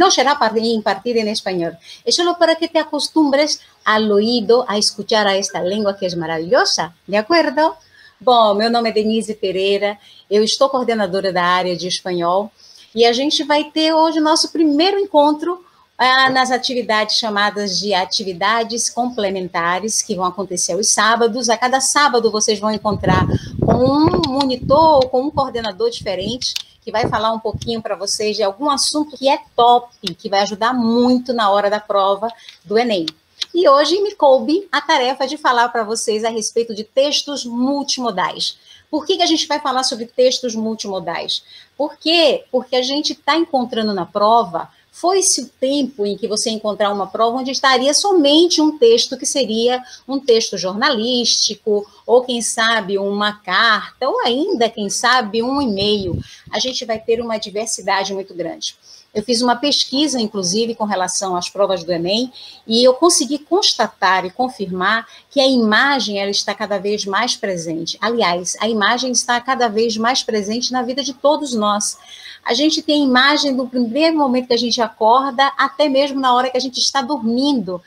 no será para impartir en español. Es solo para que te acostumbres al oído a escuchar a esta língua que é maravilhosa, de acordo? Bom, meu nome é Denise Pereira, eu estou coordenadora da área de espanhol e a gente vai ter hoje o nosso primeiro encontro ah, nas atividades chamadas de atividades complementares, que vão acontecer aos sábados. A cada sábado vocês vão encontrar com um monitor ou com um coordenador diferente que vai falar um pouquinho para vocês de algum assunto que é top, que vai ajudar muito na hora da prova do Enem. E hoje me coube a tarefa de falar para vocês a respeito de textos multimodais. Por que, que a gente vai falar sobre textos multimodais? Por quê? Porque a gente está encontrando na prova foi-se o tempo em que você encontrar uma prova onde estaria somente um texto que seria um texto jornalístico, ou quem sabe uma carta, ou ainda, quem sabe, um e-mail. A gente vai ter uma diversidade muito grande. Eu fiz uma pesquisa, inclusive, com relação às provas do Enem, e eu consegui constatar e confirmar que a imagem ela está cada vez mais presente. Aliás, a imagem está cada vez mais presente na vida de todos nós. A gente tem imagem do primeiro momento que a gente acorda, até mesmo na hora que a gente está dormindo.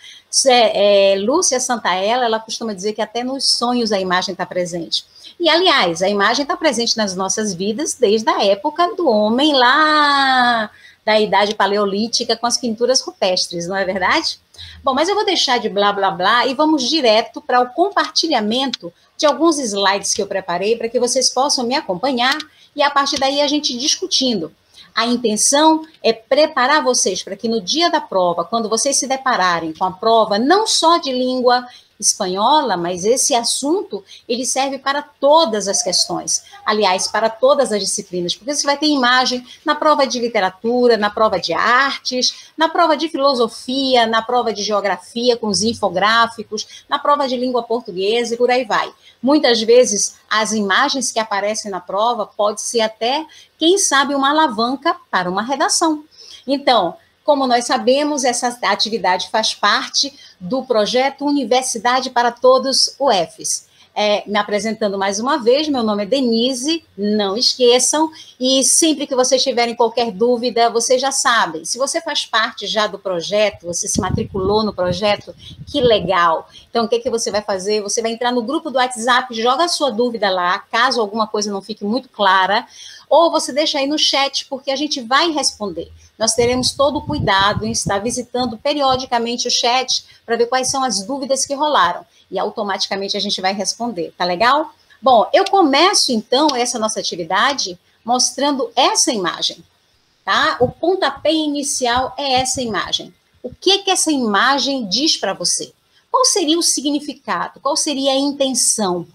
É, é, Lúcia Santaella, ela costuma dizer que até nos sonhos a imagem está presente. E, aliás, a imagem está presente nas nossas vidas desde a época do homem lá da idade paleolítica com as pinturas rupestres, não é verdade? Bom, mas eu vou deixar de blá blá blá e vamos direto para o compartilhamento de alguns slides que eu preparei para que vocês possam me acompanhar e a partir daí a gente discutindo. A intenção é preparar vocês para que no dia da prova, quando vocês se depararem com a prova não só de língua espanhola, mas esse assunto ele serve para todas as questões, aliás, para todas as disciplinas, porque você vai ter imagem na prova de literatura, na prova de artes, na prova de filosofia, na prova de geografia com os infográficos, na prova de língua portuguesa e por aí vai. Muitas vezes as imagens que aparecem na prova pode ser até, quem sabe, uma alavanca para uma redação. Então, como nós sabemos, essa atividade faz parte do projeto Universidade para Todos, UFES. É, me apresentando mais uma vez, meu nome é Denise, não esqueçam, e sempre que vocês tiverem qualquer dúvida, vocês já sabem. Se você faz parte já do projeto, você se matriculou no projeto, que legal. Então, o que, que você vai fazer? Você vai entrar no grupo do WhatsApp, joga a sua dúvida lá, caso alguma coisa não fique muito clara, ou você deixa aí no chat, porque a gente vai responder. Nós teremos todo o cuidado em estar visitando periodicamente o chat para ver quais são as dúvidas que rolaram. E automaticamente a gente vai responder, tá legal? Bom, eu começo então essa nossa atividade mostrando essa imagem, tá? O pontapé inicial é essa imagem. O que que essa imagem diz para você? Qual seria o significado? Qual seria a intenção?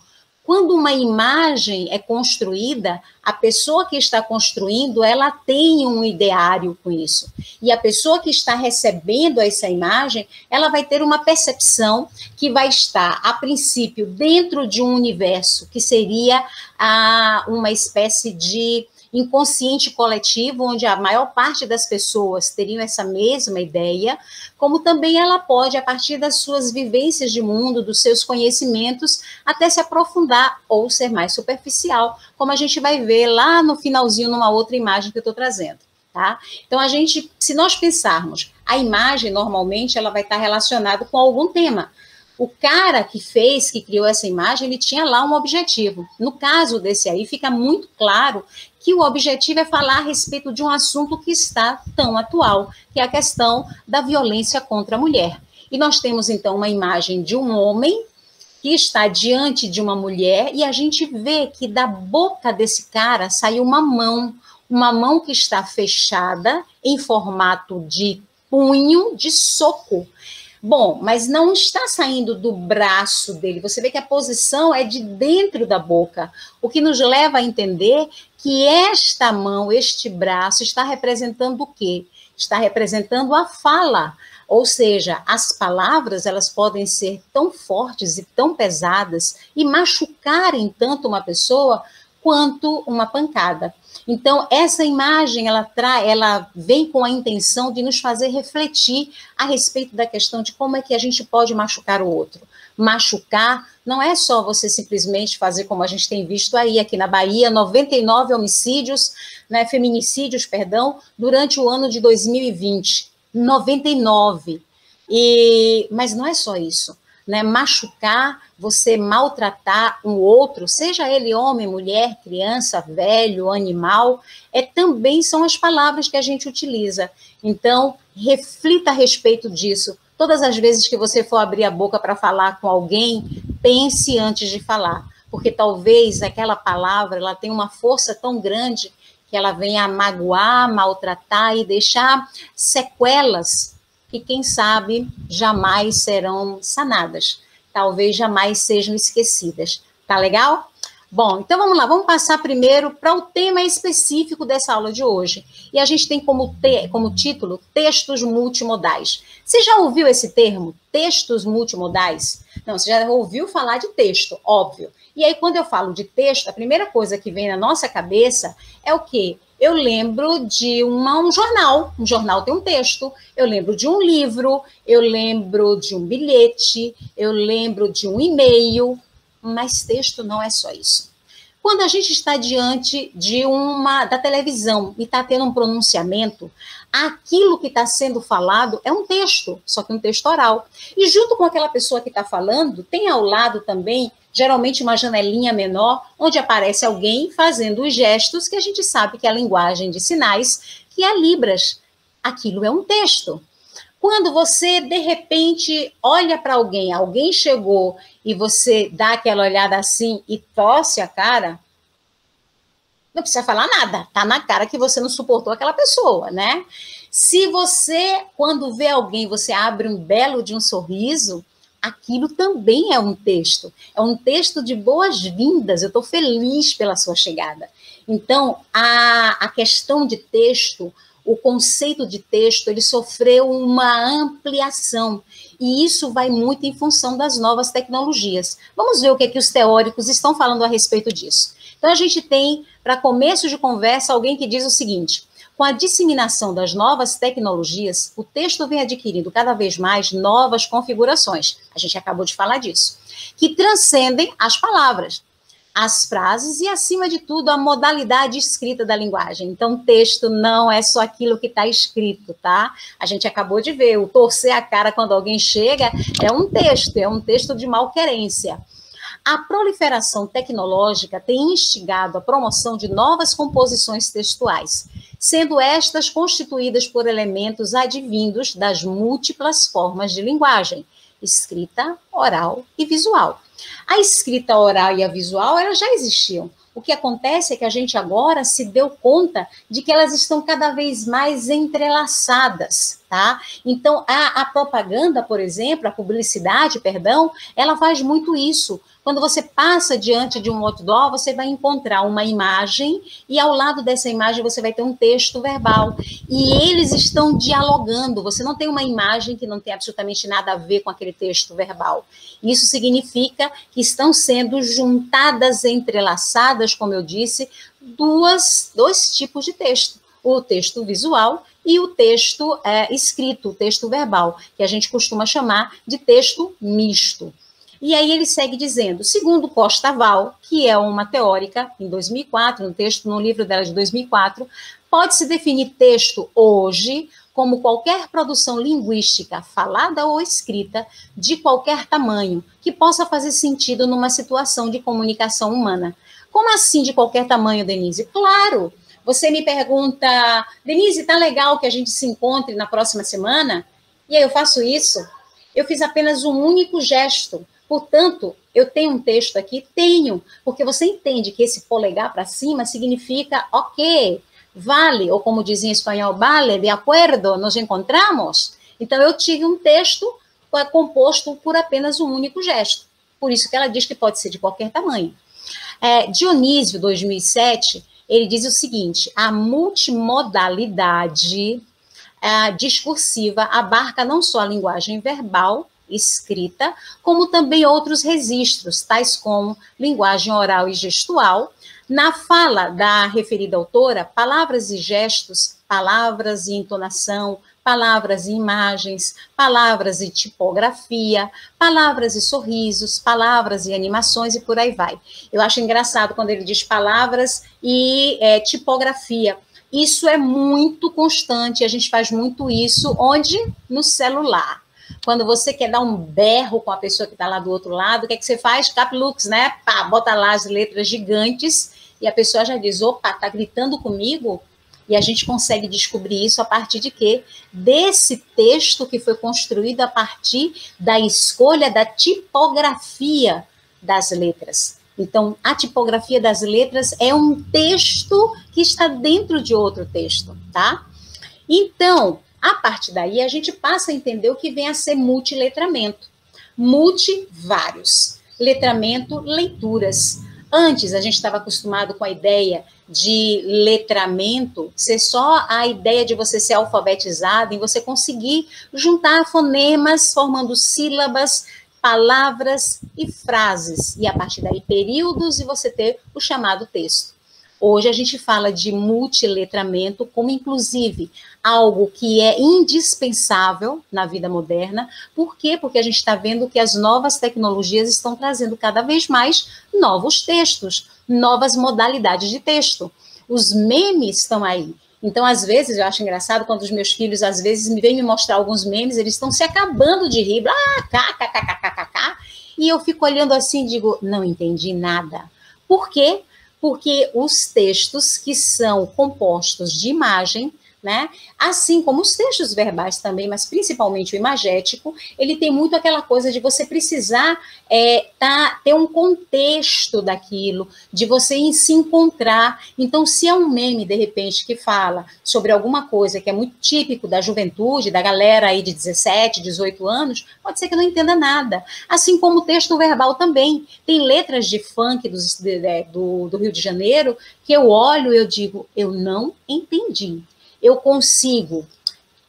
Quando uma imagem é construída, a pessoa que está construindo, ela tem um ideário com isso. E a pessoa que está recebendo essa imagem, ela vai ter uma percepção que vai estar, a princípio, dentro de um universo que seria ah, uma espécie de inconsciente coletivo, onde a maior parte das pessoas teriam essa mesma ideia, como também ela pode, a partir das suas vivências de mundo, dos seus conhecimentos, até se aprofundar ou ser mais superficial, como a gente vai ver lá no finalzinho, numa outra imagem que eu estou trazendo. Tá? Então, a gente, se nós pensarmos, a imagem normalmente ela vai estar relacionada com algum tema. O cara que fez, que criou essa imagem, ele tinha lá um objetivo. No caso desse aí, fica muito claro que o objetivo é falar a respeito de um assunto que está tão atual, que é a questão da violência contra a mulher. E nós temos então uma imagem de um homem que está diante de uma mulher e a gente vê que da boca desse cara saiu uma mão, uma mão que está fechada em formato de punho de soco. Bom, mas não está saindo do braço dele. Você vê que a posição é de dentro da boca, o que nos leva a entender que esta mão, este braço, está representando o quê? Está representando a fala. Ou seja, as palavras elas podem ser tão fortes e tão pesadas e machucarem tanto uma pessoa quanto uma pancada. Então, essa imagem, ela, tra ela vem com a intenção de nos fazer refletir a respeito da questão de como é que a gente pode machucar o outro. Machucar não é só você simplesmente fazer como a gente tem visto aí aqui na Bahia, 99 homicídios, né, feminicídios, perdão, durante o ano de 2020. 99. E, mas não é só isso né, machucar, você maltratar um outro, seja ele homem, mulher, criança, velho, animal, é também são as palavras que a gente utiliza. Então, reflita a respeito disso. Todas as vezes que você for abrir a boca para falar com alguém, pense antes de falar, porque talvez aquela palavra ela tenha uma força tão grande que ela venha magoar, maltratar e deixar sequelas que, quem sabe, jamais serão sanadas, talvez jamais sejam esquecidas. Tá legal? Bom, então vamos lá, vamos passar primeiro para o tema específico dessa aula de hoje. E a gente tem como, te, como título textos multimodais. Você já ouviu esse termo, textos multimodais? Não, você já ouviu falar de texto, óbvio. E aí, quando eu falo de texto, a primeira coisa que vem na nossa cabeça é o quê? eu lembro de uma, um jornal. Um jornal tem um texto. Eu lembro de um livro, eu lembro de um bilhete, eu lembro de um e-mail. Mas texto não é só isso. Quando a gente está diante de uma da televisão e está tendo um pronunciamento, aquilo que está sendo falado é um texto, só que um texto oral. E junto com aquela pessoa que está falando, tem ao lado também geralmente uma janelinha menor, onde aparece alguém fazendo os gestos que a gente sabe que é a linguagem de sinais, que é Libras. Aquilo é um texto. Quando você, de repente, olha para alguém, alguém chegou e você dá aquela olhada assim e tosse a cara, não precisa falar nada, tá na cara que você não suportou aquela pessoa, né? Se você, quando vê alguém, você abre um belo de um sorriso, aquilo também é um texto. É um texto de boas-vindas. Eu estou feliz pela sua chegada. Então, a, a questão de texto, o conceito de texto, ele sofreu uma ampliação. E isso vai muito em função das novas tecnologias. Vamos ver o que, é que os teóricos estão falando a respeito disso. Então, a gente tem, para começo de conversa, alguém que diz o seguinte: com a disseminação das novas tecnologias, o texto vem adquirindo cada vez mais novas configurações. A gente acabou de falar disso, que transcendem as palavras, as frases e, acima de tudo, a modalidade escrita da linguagem. Então, texto não é só aquilo que está escrito, tá? A gente acabou de ver, o torcer a cara quando alguém chega é um texto, é um texto de malquerência. A proliferação tecnológica tem instigado a promoção de novas composições textuais, sendo estas constituídas por elementos advindos das múltiplas formas de linguagem, escrita, oral e visual. A escrita oral e a visual elas já existiam. O que acontece é que a gente agora se deu conta de que elas estão cada vez mais entrelaçadas, tá? Então, a, a propaganda, por exemplo, a publicidade, perdão, ela faz muito isso. Quando você passa diante de um outdoor, você vai encontrar uma imagem e ao lado dessa imagem você vai ter um texto verbal. E eles estão dialogando. Você não tem uma imagem que não tem absolutamente nada a ver com aquele texto verbal. Isso significa que estão sendo juntadas, entrelaçadas, como eu disse, duas, dois tipos de texto. O texto visual e o texto é, escrito, o texto verbal, que a gente costuma chamar de texto misto. E aí ele segue dizendo, segundo Costa Val, que é uma teórica, em 2004, no texto, no livro dela de 2004, pode-se definir texto hoje como qualquer produção linguística, falada ou escrita, de qualquer tamanho, que possa fazer sentido numa situação de comunicação humana. Como assim de qualquer tamanho, Denise? Claro! Você me pergunta, Denise, tá legal que a gente se encontre na próxima semana? E aí eu faço isso. Eu fiz apenas um único gesto Portanto, eu tenho um texto aqui? Tenho, porque você entende que esse polegar para cima significa ok, vale, ou como dizia em espanhol, vale, de acordo, nos encontramos. Então, eu tive um texto composto por apenas um único gesto. Por isso que ela diz que pode ser de qualquer tamanho. É, Dionísio, 2007, ele diz o seguinte: a multimodalidade é, discursiva abarca não só a linguagem verbal, escrita, como também outros registros, tais como linguagem oral e gestual, Na fala da referida autora, palavras e gestos, palavras e entonação, palavras e imagens, palavras e tipografia, palavras e sorrisos, palavras e animações e por aí vai. Eu acho engraçado quando ele diz palavras e é, tipografia. Isso é muito constante, a gente faz muito isso onde? No celular. Quando você quer dar um berro com a pessoa que está lá do outro lado, o que é que você faz? Caplux, né? Pá, bota lá as letras gigantes e a pessoa já diz: opa, tá gritando comigo? E a gente consegue descobrir isso a partir de quê? Desse texto que foi construído a partir da escolha da tipografia das letras. Então, a tipografia das letras é um texto que está dentro de outro texto, tá? Então, a partir daí, a gente passa a entender o que vem a ser multiletramento. Multi, vários. Letramento, leituras. Antes, a gente estava acostumado com a ideia de letramento ser só a ideia de você ser alfabetizado e você conseguir juntar fonemas formando sílabas, palavras e frases, e a partir daí períodos e você ter o chamado texto. Hoje a gente fala de multiletramento como, inclusive, algo que é indispensável na vida moderna. Por quê? Porque a gente está vendo que as novas tecnologias estão trazendo cada vez mais novos textos, novas modalidades de texto. Os memes estão aí. Então, às vezes, eu acho engraçado quando os meus filhos, às vezes, me vêm me mostrar alguns memes, eles estão se acabando de rir, ah, kkkkkk, e eu fico olhando assim e digo, não entendi nada. Por quê? porque os textos que são compostos de imagem, né? Assim como os textos verbais também, mas principalmente o imagético, ele tem muito aquela coisa de você precisar é, tá, ter um contexto daquilo, de você se encontrar. Então, se é um meme, de repente, que fala sobre alguma coisa que é muito típico da juventude, da galera aí de 17, 18 anos, pode ser que não entenda nada. Assim como o texto verbal também. Tem letras de funk do, do Rio de Janeiro que eu olho e eu digo, eu não entendi eu consigo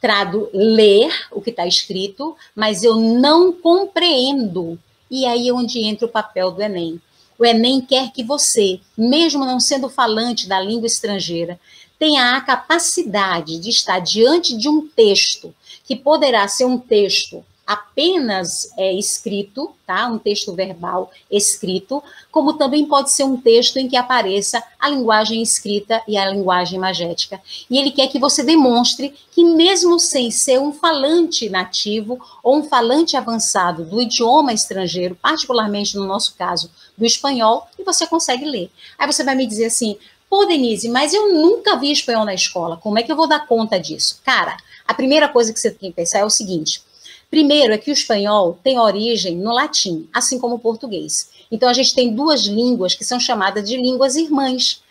trado ler o que está escrito, mas eu não compreendo. E aí é onde entra o papel do Enem. O Enem quer que você, mesmo não sendo falante da língua estrangeira, tenha a capacidade de estar diante de um texto, que poderá ser um texto apenas é, escrito, tá? Um texto verbal escrito, como também pode ser um texto em que apareça a linguagem escrita e a linguagem imagética. E ele quer que você demonstre que mesmo sem ser um falante nativo ou um falante avançado do idioma estrangeiro, particularmente no nosso caso do espanhol, e você consegue ler. Aí você vai me dizer assim: Pô, Denise, mas eu nunca vi espanhol na escola. Como é que eu vou dar conta disso? Cara, a primeira coisa que você tem que pensar é o seguinte: Primeiro é que o espanhol tem origem no latim, assim como o português. Então a gente tem duas línguas que são chamadas de línguas irmãs,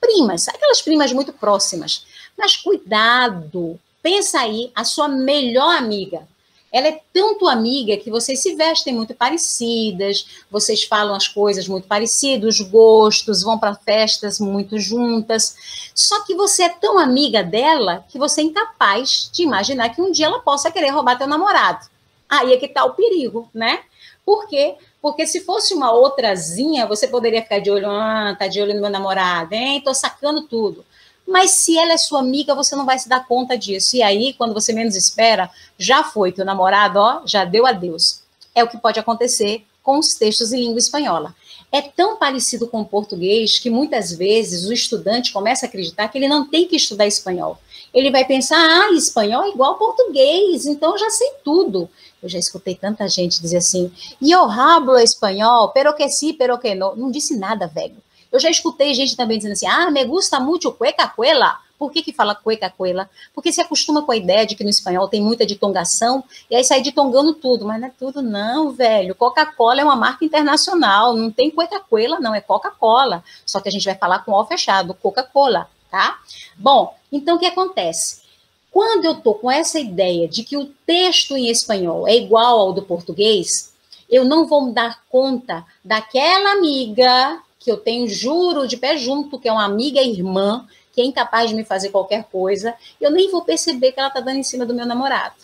primas, aquelas primas muito próximas. Mas cuidado, pensa aí a sua melhor amiga ela é tanto amiga que vocês se vestem muito parecidas, vocês falam as coisas muito parecidas, gostos, vão para festas muito juntas. Só que você é tão amiga dela que você é incapaz de imaginar que um dia ela possa querer roubar teu namorado. Aí é que está o perigo, né? Por quê? Porque se fosse uma outrazinha, você poderia ficar de olho, ah, tá de olho no meu namorado, hein? Tô sacando tudo. Mas se ela é sua amiga, você não vai se dar conta disso. E aí, quando você menos espera, já foi teu namorado, ó, já deu adeus. É o que pode acontecer com os textos em língua espanhola. É tão parecido com o português que muitas vezes o estudante começa a acreditar que ele não tem que estudar espanhol. Ele vai pensar, ah, espanhol é igual português, então eu já sei tudo. Eu já escutei tanta gente dizer assim, eu hablo espanhol, pero que sí, pero que no. Não disse nada, velho. Eu já escutei gente também dizendo assim: ah, me gusta muito cueca-cuela. Por que, que fala cueca-cuela? Porque se acostuma com a ideia de que no espanhol tem muita ditongação, e aí sai ditongando tudo, mas não é tudo, não, velho. Coca-Cola é uma marca internacional, não tem cueca-cuela, não, é Coca-Cola. Só que a gente vai falar com o fechado, Coca-Cola, tá? Bom, então o que acontece? Quando eu tô com essa ideia de que o texto em espanhol é igual ao do português, eu não vou dar conta daquela amiga que eu tenho juro de pé junto, que é uma amiga irmã, que é incapaz de me fazer qualquer coisa, eu nem vou perceber que ela está dando em cima do meu namorado.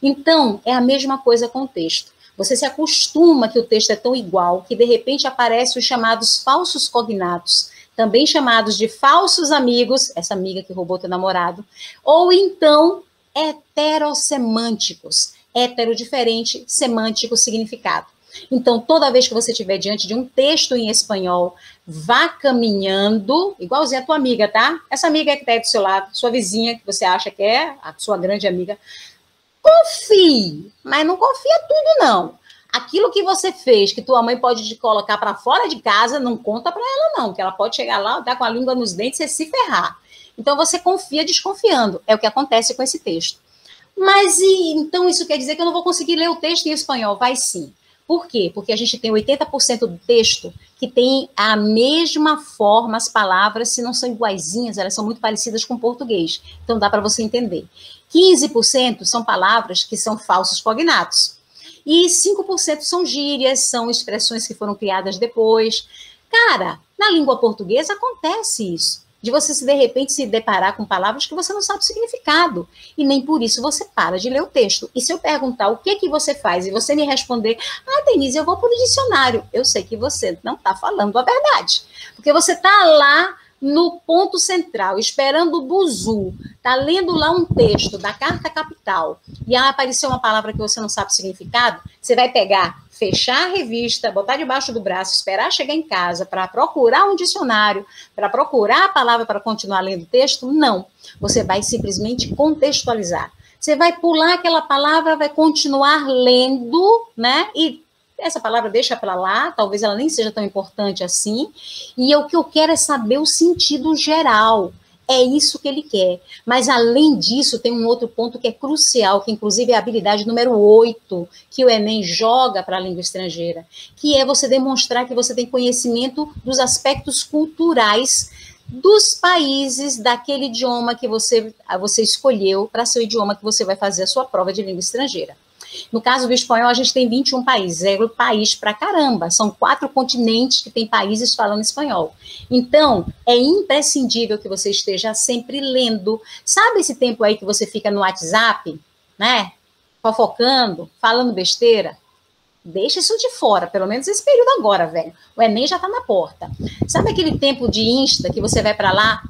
Então, é a mesma coisa com o texto. Você se acostuma que o texto é tão igual que de repente aparecem os chamados falsos cognatos. também chamados de falsos amigos, essa amiga que roubou teu namorado, ou então heterossemânticos, hetero diferente, semântico significado. Então, toda vez que você estiver diante de um texto em espanhol, vá caminhando, igualzinho a tua amiga, tá? Essa amiga que está aí do seu lado, sua vizinha, que você acha que é a sua grande amiga, confie, mas não confia tudo, não. Aquilo que você fez, que tua mãe pode te colocar para fora de casa, não conta para ela, não, que ela pode chegar lá, dar com a língua nos dentes e se ferrar. Então, você confia desconfiando. É o que acontece com esse texto. Mas e, então isso quer dizer que eu não vou conseguir ler o texto em espanhol? Vai sim. Por quê? Porque a gente tem 80% do texto que tem a mesma forma, as palavras, se não são iguaizinhas, elas são muito parecidas com o português. Então dá para você entender. 15% são palavras que são falsos cognatos. E 5% são gírias, são expressões que foram criadas depois. Cara, na língua portuguesa acontece isso de você se de repente se deparar com palavras que você não sabe o significado. E nem por isso você para de ler o texto. E se eu perguntar o que que você faz e você me responder, ah, Denise, eu vou para o dicionário, eu sei que você não está falando a verdade, porque você está lá no ponto central, esperando o buzu, tá lendo lá um texto da carta capital e apareceu uma palavra que você não sabe o significado, você vai pegar, fechar a revista, botar debaixo do braço, esperar chegar em casa para procurar um dicionário, para procurar a palavra para continuar lendo o texto? Não. Você vai simplesmente contextualizar. Você vai pular aquela palavra, vai continuar lendo, né? E essa palavra deixa para lá, talvez ela nem seja tão importante assim. E o que eu quero é saber o sentido geral. É isso que ele quer. Mas, além disso, tem um outro ponto que é crucial, que inclusive é a habilidade número 8 que o Enem joga para a língua estrangeira, que é você demonstrar que você tem conhecimento dos aspectos culturais dos países daquele idioma que você, você escolheu para ser o idioma que você vai fazer a sua prova de língua estrangeira. No caso do espanhol, a gente tem 21 países, é o país pra caramba, são quatro continentes que tem países falando espanhol. Então, é imprescindível que você esteja sempre lendo. Sabe esse tempo aí que você fica no WhatsApp, né? Fofocando, falando besteira? Deixa isso de fora, pelo menos esse período agora, velho. O Enem já tá na porta. Sabe aquele tempo de Insta que você vai para lá,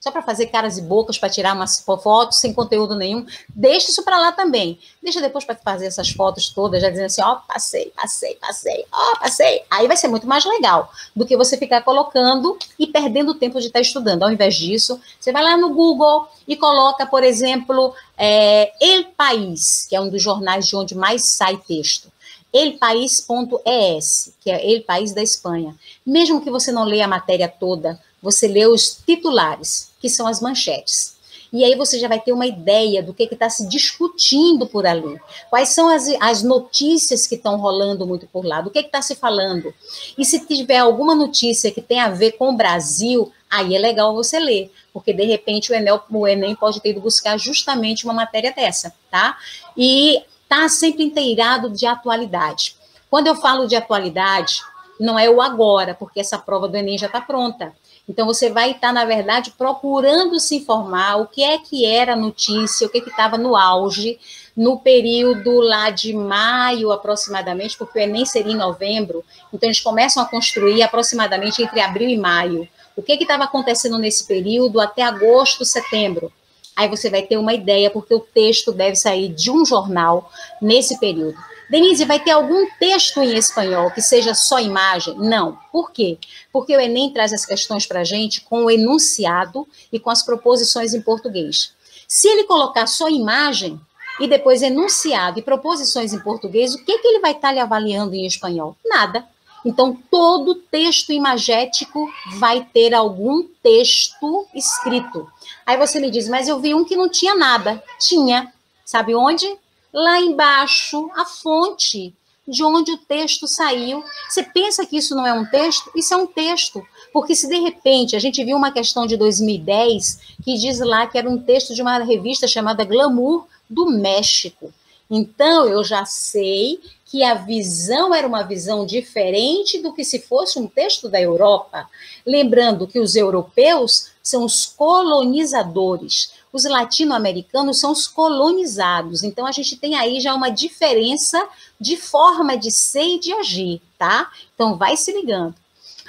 só para fazer caras e bocas, para tirar umas fotos sem conteúdo nenhum. Deixa isso para lá também. Deixa depois para fazer essas fotos todas, já dizendo assim, ó, oh, passei, passei, passei, ó, oh, passei. Aí vai ser muito mais legal do que você ficar colocando e perdendo tempo de estar tá estudando. Ao invés disso, você vai lá no Google e coloca, por exemplo, é, El País, que é um dos jornais de onde mais sai texto elpaís.es, que é El País da Espanha. Mesmo que você não leia a matéria toda, você lê os titulares, que são as manchetes. E aí você já vai ter uma ideia do que está se discutindo por ali. Quais são as, as notícias que estão rolando muito por lá, do que está se falando. E se tiver alguma notícia que tem a ver com o Brasil, aí é legal você ler, porque de repente o Enem, o Enem pode ter ido buscar justamente uma matéria dessa, tá? E tá sempre inteirado de atualidade. Quando eu falo de atualidade, não é o agora, porque essa prova do Enem já está pronta. Então, você vai estar, na verdade, procurando se informar o que é que era notícia, o que estava no auge, no período lá de maio, aproximadamente, porque o Enem seria em novembro, então eles começam a construir aproximadamente entre abril e maio. O que estava acontecendo nesse período até agosto, setembro? Aí você vai ter uma ideia, porque o texto deve sair de um jornal nesse período. Denise, vai ter algum texto em espanhol que seja só imagem? Não. Por quê? Porque o Enem traz as questões para a gente com o enunciado e com as proposições em português. Se ele colocar só imagem e depois enunciado e proposições em português, o que, que ele vai estar tá lhe avaliando em espanhol? Nada. Então, todo texto imagético vai ter algum texto escrito. Aí você me diz, mas eu vi um que não tinha nada. Tinha. Sabe onde? Lá embaixo a fonte de onde o texto saiu. Você pensa que isso não é um texto? Isso é um texto. Porque se de repente a gente viu uma questão de 2010 que diz lá que era um texto de uma revista chamada Glamour do México. Então eu já sei que a visão era uma visão diferente do que se fosse um texto da Europa. Lembrando que os europeus são os colonizadores os latino-americanos são os colonizados. Então a gente tem aí já uma diferença de forma de ser e de agir, tá? Então vai se ligando.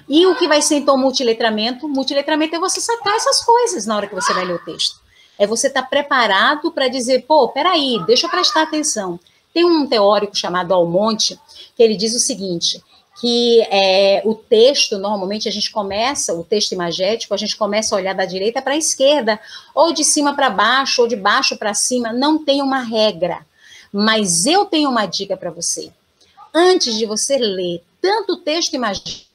E o que vai ser então multiletramento? Multiletramento é você sacar essas coisas na hora que você vai ler o texto. É você estar tá preparado para dizer, pô, peraí, deixa eu prestar atenção. Tem um teórico chamado Almonte que ele diz o seguinte: que é, o texto, normalmente a gente começa, o texto imagético, a gente começa a olhar da direita para a esquerda, ou de cima para baixo, ou de baixo para cima, não tem uma regra. Mas eu tenho uma dica para você. Antes de você ler tanto o texto imagético,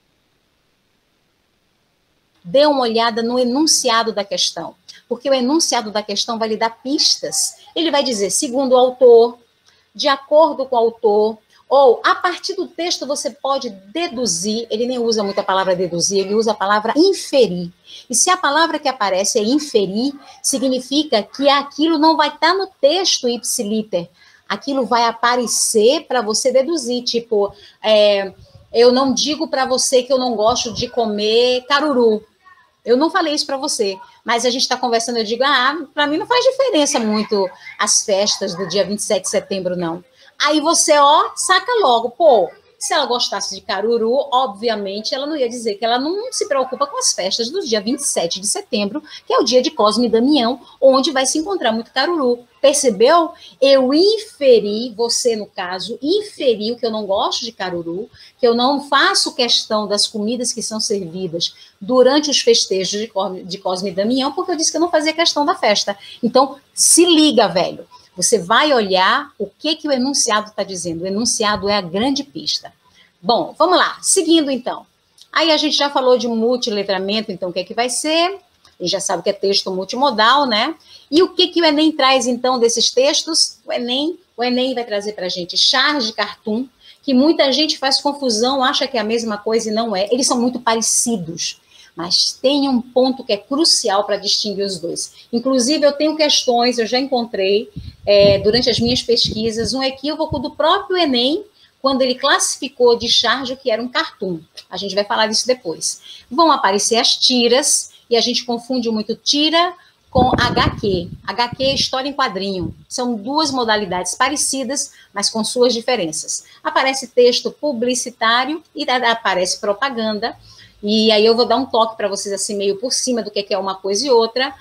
dê uma olhada no enunciado da questão, porque o enunciado da questão vai lhe dar pistas. Ele vai dizer, segundo o autor, de acordo com o autor, ou, a partir do texto, você pode deduzir, ele nem usa muito a palavra deduzir, ele usa a palavra inferir. E se a palavra que aparece é inferir, significa que aquilo não vai estar no texto ipsiliter. Aquilo vai aparecer para você deduzir. Tipo, é, eu não digo para você que eu não gosto de comer caruru. Eu não falei isso para você, mas a gente está conversando, eu digo, ah, para mim não faz diferença muito as festas do dia 27 de setembro, não. Aí você, ó, saca logo, pô, se ela gostasse de caruru, obviamente ela não ia dizer que ela não se preocupa com as festas do dia 27 de setembro, que é o dia de Cosme e Damião, onde vai se encontrar muito caruru. Percebeu? Eu inferi, você no caso, inferiu que eu não gosto de caruru, que eu não faço questão das comidas que são servidas durante os festejos de Cosme e Damião, porque eu disse que eu não fazia questão da festa. Então, se liga, velho. Você vai olhar o que, que o enunciado está dizendo. O enunciado é a grande pista. Bom, vamos lá. Seguindo, então. Aí a gente já falou de multiletramento, então o que é que vai ser? A gente já sabe que é texto multimodal, né? E o que, que o Enem traz, então, desses textos? O Enem, o Enem vai trazer para a gente charge cartoon, que muita gente faz confusão, acha que é a mesma coisa e não é. Eles são muito parecidos mas tem um ponto que é crucial para distinguir os dois. Inclusive, eu tenho questões, eu já encontrei é, durante as minhas pesquisas um equívoco do próprio Enem quando ele classificou de charge que era um cartoon. A gente vai falar disso depois. Vão aparecer as tiras, e a gente confunde muito tira com HQ. HQ é história em quadrinho. São duas modalidades parecidas, mas com suas diferenças. Aparece texto publicitário e aparece propaganda. E aí eu vou dar um toque para vocês assim meio por cima do que é uma coisa e outra.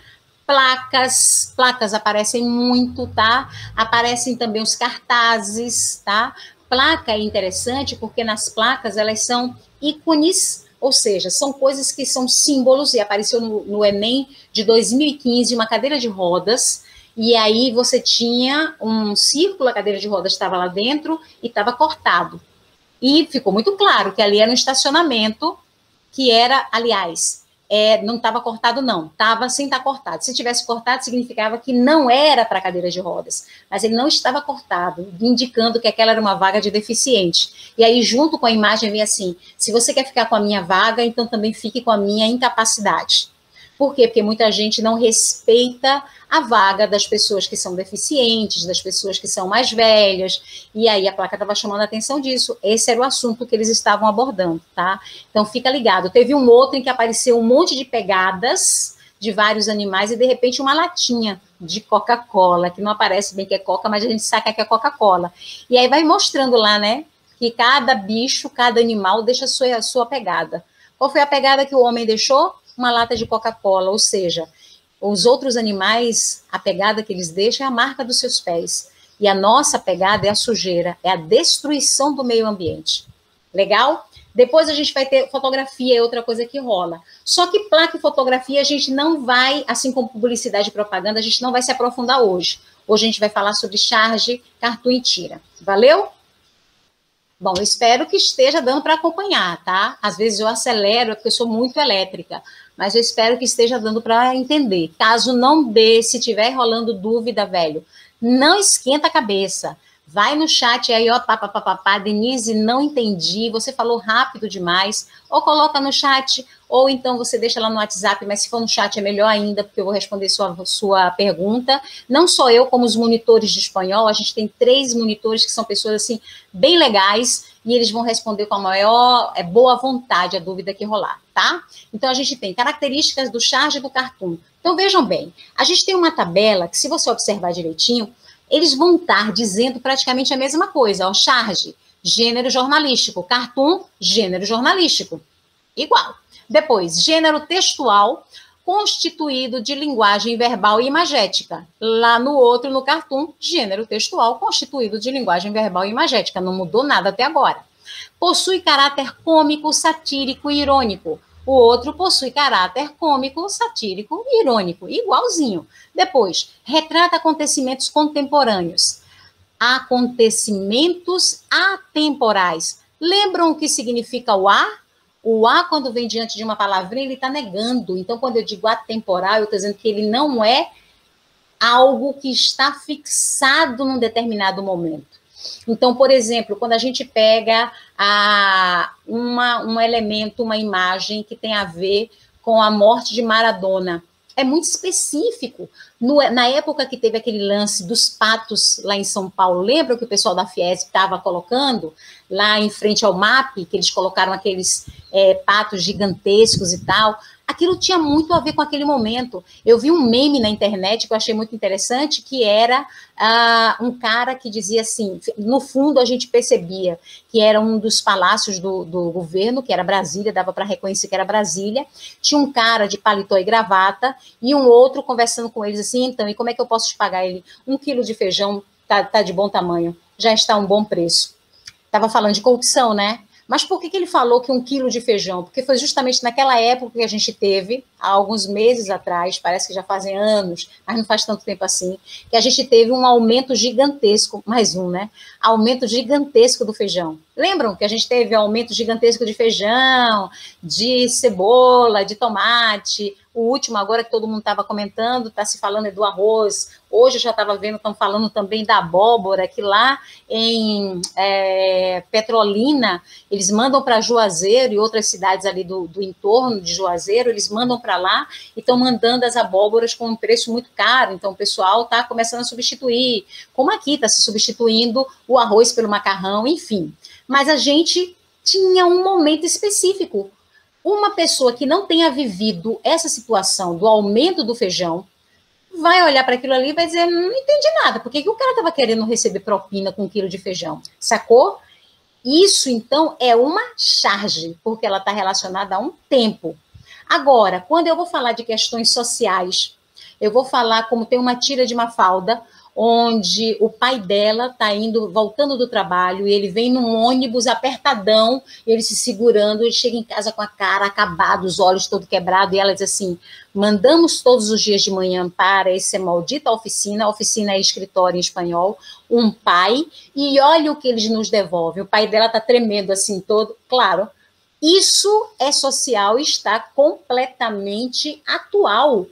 Placas, placas aparecem muito, tá? Aparecem também os cartazes, tá? Placa é interessante porque nas placas elas são ícones, ou seja, são coisas que são símbolos, e apareceu no, no Enem de 2015 uma cadeira de rodas, e aí você tinha um círculo, a cadeira de rodas estava lá dentro e estava cortado. E ficou muito claro que ali era um estacionamento que era, aliás, é, não estava cortado, não, estava sem estar tá cortado. Se tivesse cortado, significava que não era para cadeira de rodas, mas ele não estava cortado, indicando que aquela era uma vaga de deficiente. E aí, junto com a imagem, vem assim: se você quer ficar com a minha vaga, então também fique com a minha incapacidade. Por quê? Porque muita gente não respeita a vaga das pessoas que são deficientes, das pessoas que são mais velhas, e aí a placa estava chamando a atenção disso. Esse era o assunto que eles estavam abordando, tá? Então fica ligado. Teve um outro em que apareceu um monte de pegadas de vários animais e de repente uma latinha de Coca-Cola, que não aparece bem que é Coca, mas a gente saca que é Coca-Cola. E aí vai mostrando lá, né, que cada bicho, cada animal deixa a sua, a sua pegada. Qual foi a pegada que o homem deixou? Uma lata de Coca-Cola, ou seja, os outros animais, a pegada que eles deixam é a marca dos seus pés. E a nossa pegada é a sujeira, é a destruição do meio ambiente. Legal? Depois a gente vai ter fotografia, é outra coisa que rola. Só que placa e fotografia a gente não vai, assim como publicidade e propaganda, a gente não vai se aprofundar hoje. Hoje a gente vai falar sobre charge, cartoon e tira. Valeu? Bom, espero que esteja dando para acompanhar, tá? Às vezes eu acelero, é porque eu sou muito elétrica, mas eu espero que esteja dando para entender. Caso não dê, se tiver rolando dúvida, velho, não esquenta a cabeça. Vai no chat aí, ó, papapá, Denise, não entendi, você falou rápido demais. Ou coloca no chat, ou então você deixa lá no WhatsApp, mas se for no chat é melhor ainda, porque eu vou responder sua, sua pergunta. Não só eu, como os monitores de espanhol, a gente tem três monitores que são pessoas, assim, bem legais, e eles vão responder com a maior é, boa vontade a dúvida que rolar, tá? Então, a gente tem características do charge do cartoon. Então, vejam bem, a gente tem uma tabela que, se você observar direitinho, eles vão estar dizendo praticamente a mesma coisa. Ó, charge, gênero jornalístico. Cartoon, gênero jornalístico. igual. Depois, gênero textual, constituído de linguagem verbal e imagética. Lá no outro, no cartoon, gênero textual constituído de linguagem verbal e imagética. Não mudou nada até agora. Possui caráter cômico, satírico e irônico. O outro possui caráter cômico, satírico e irônico, igualzinho. Depois, retrata acontecimentos contemporâneos. Acontecimentos atemporais. Lembram o que significa o a? O a, quando vem diante de uma palavrinha, ele está negando. Então, quando eu digo atemporal, eu estou dizendo que ele não é algo que está fixado num determinado momento. Então, por exemplo, quando a gente pega a, uma, um elemento, uma imagem que tem a ver com a morte de Maradona, é muito específico. No, na época que teve aquele lance dos patos lá em São Paulo, lembra que o pessoal da Fiesp estava colocando lá em frente ao MAP, que eles colocaram aqueles é, patos gigantescos e tal? Aquilo tinha muito a ver com aquele momento. Eu vi um meme na internet que eu achei muito interessante, que era uh, um cara que dizia assim, no fundo a gente percebia que era um dos palácios do, do governo, que era Brasília, dava para reconhecer que era Brasília, tinha um cara de paletó e gravata, e um outro conversando com eles assim, então, e como é que eu posso te pagar ele? Um quilo de feijão tá, tá de bom tamanho, já está um bom preço. Estava falando de corrupção, né? Mas por que, que ele falou que um quilo de feijão? Porque foi justamente naquela época que a gente teve, há alguns meses atrás, parece que já fazem anos, mas não faz tanto tempo assim, que a gente teve um aumento gigantesco, mais um, né? Aumento gigantesco do feijão. Lembram que a gente teve aumento gigantesco de feijão, de cebola, de tomate, o último agora que todo mundo estava comentando, está se falando é do arroz. Hoje eu já estava vendo, estão falando também da abóbora, que lá em é, Petrolina, eles mandam para Juazeiro e outras cidades ali do, do entorno de Juazeiro, eles mandam para lá e estão mandando as abóboras com um preço muito caro. Então o pessoal está começando a substituir, como aqui está se substituindo o arroz pelo macarrão, enfim. Mas a gente tinha um momento específico uma pessoa que não tenha vivido essa situação do aumento do feijão vai olhar para aquilo ali e vai dizer: não entendi nada, por que, que o cara estava querendo receber propina com um quilo de feijão? Sacou? Isso, então, é uma charge, porque ela está relacionada a um tempo. Agora, quando eu vou falar de questões sociais, eu vou falar como tem uma tira de uma falda, onde o pai dela está indo, voltando do trabalho, e ele vem num ônibus apertadão, ele se segurando, ele chega em casa com a cara acabada, os olhos todo quebrado, e ela diz assim: mandamos todos os dias de manhã para essa maldita oficina, a oficina é escritório em espanhol, um pai, e olha o que eles nos devolvem. O pai dela está tremendo assim todo, claro. Isso é social está completamente atual.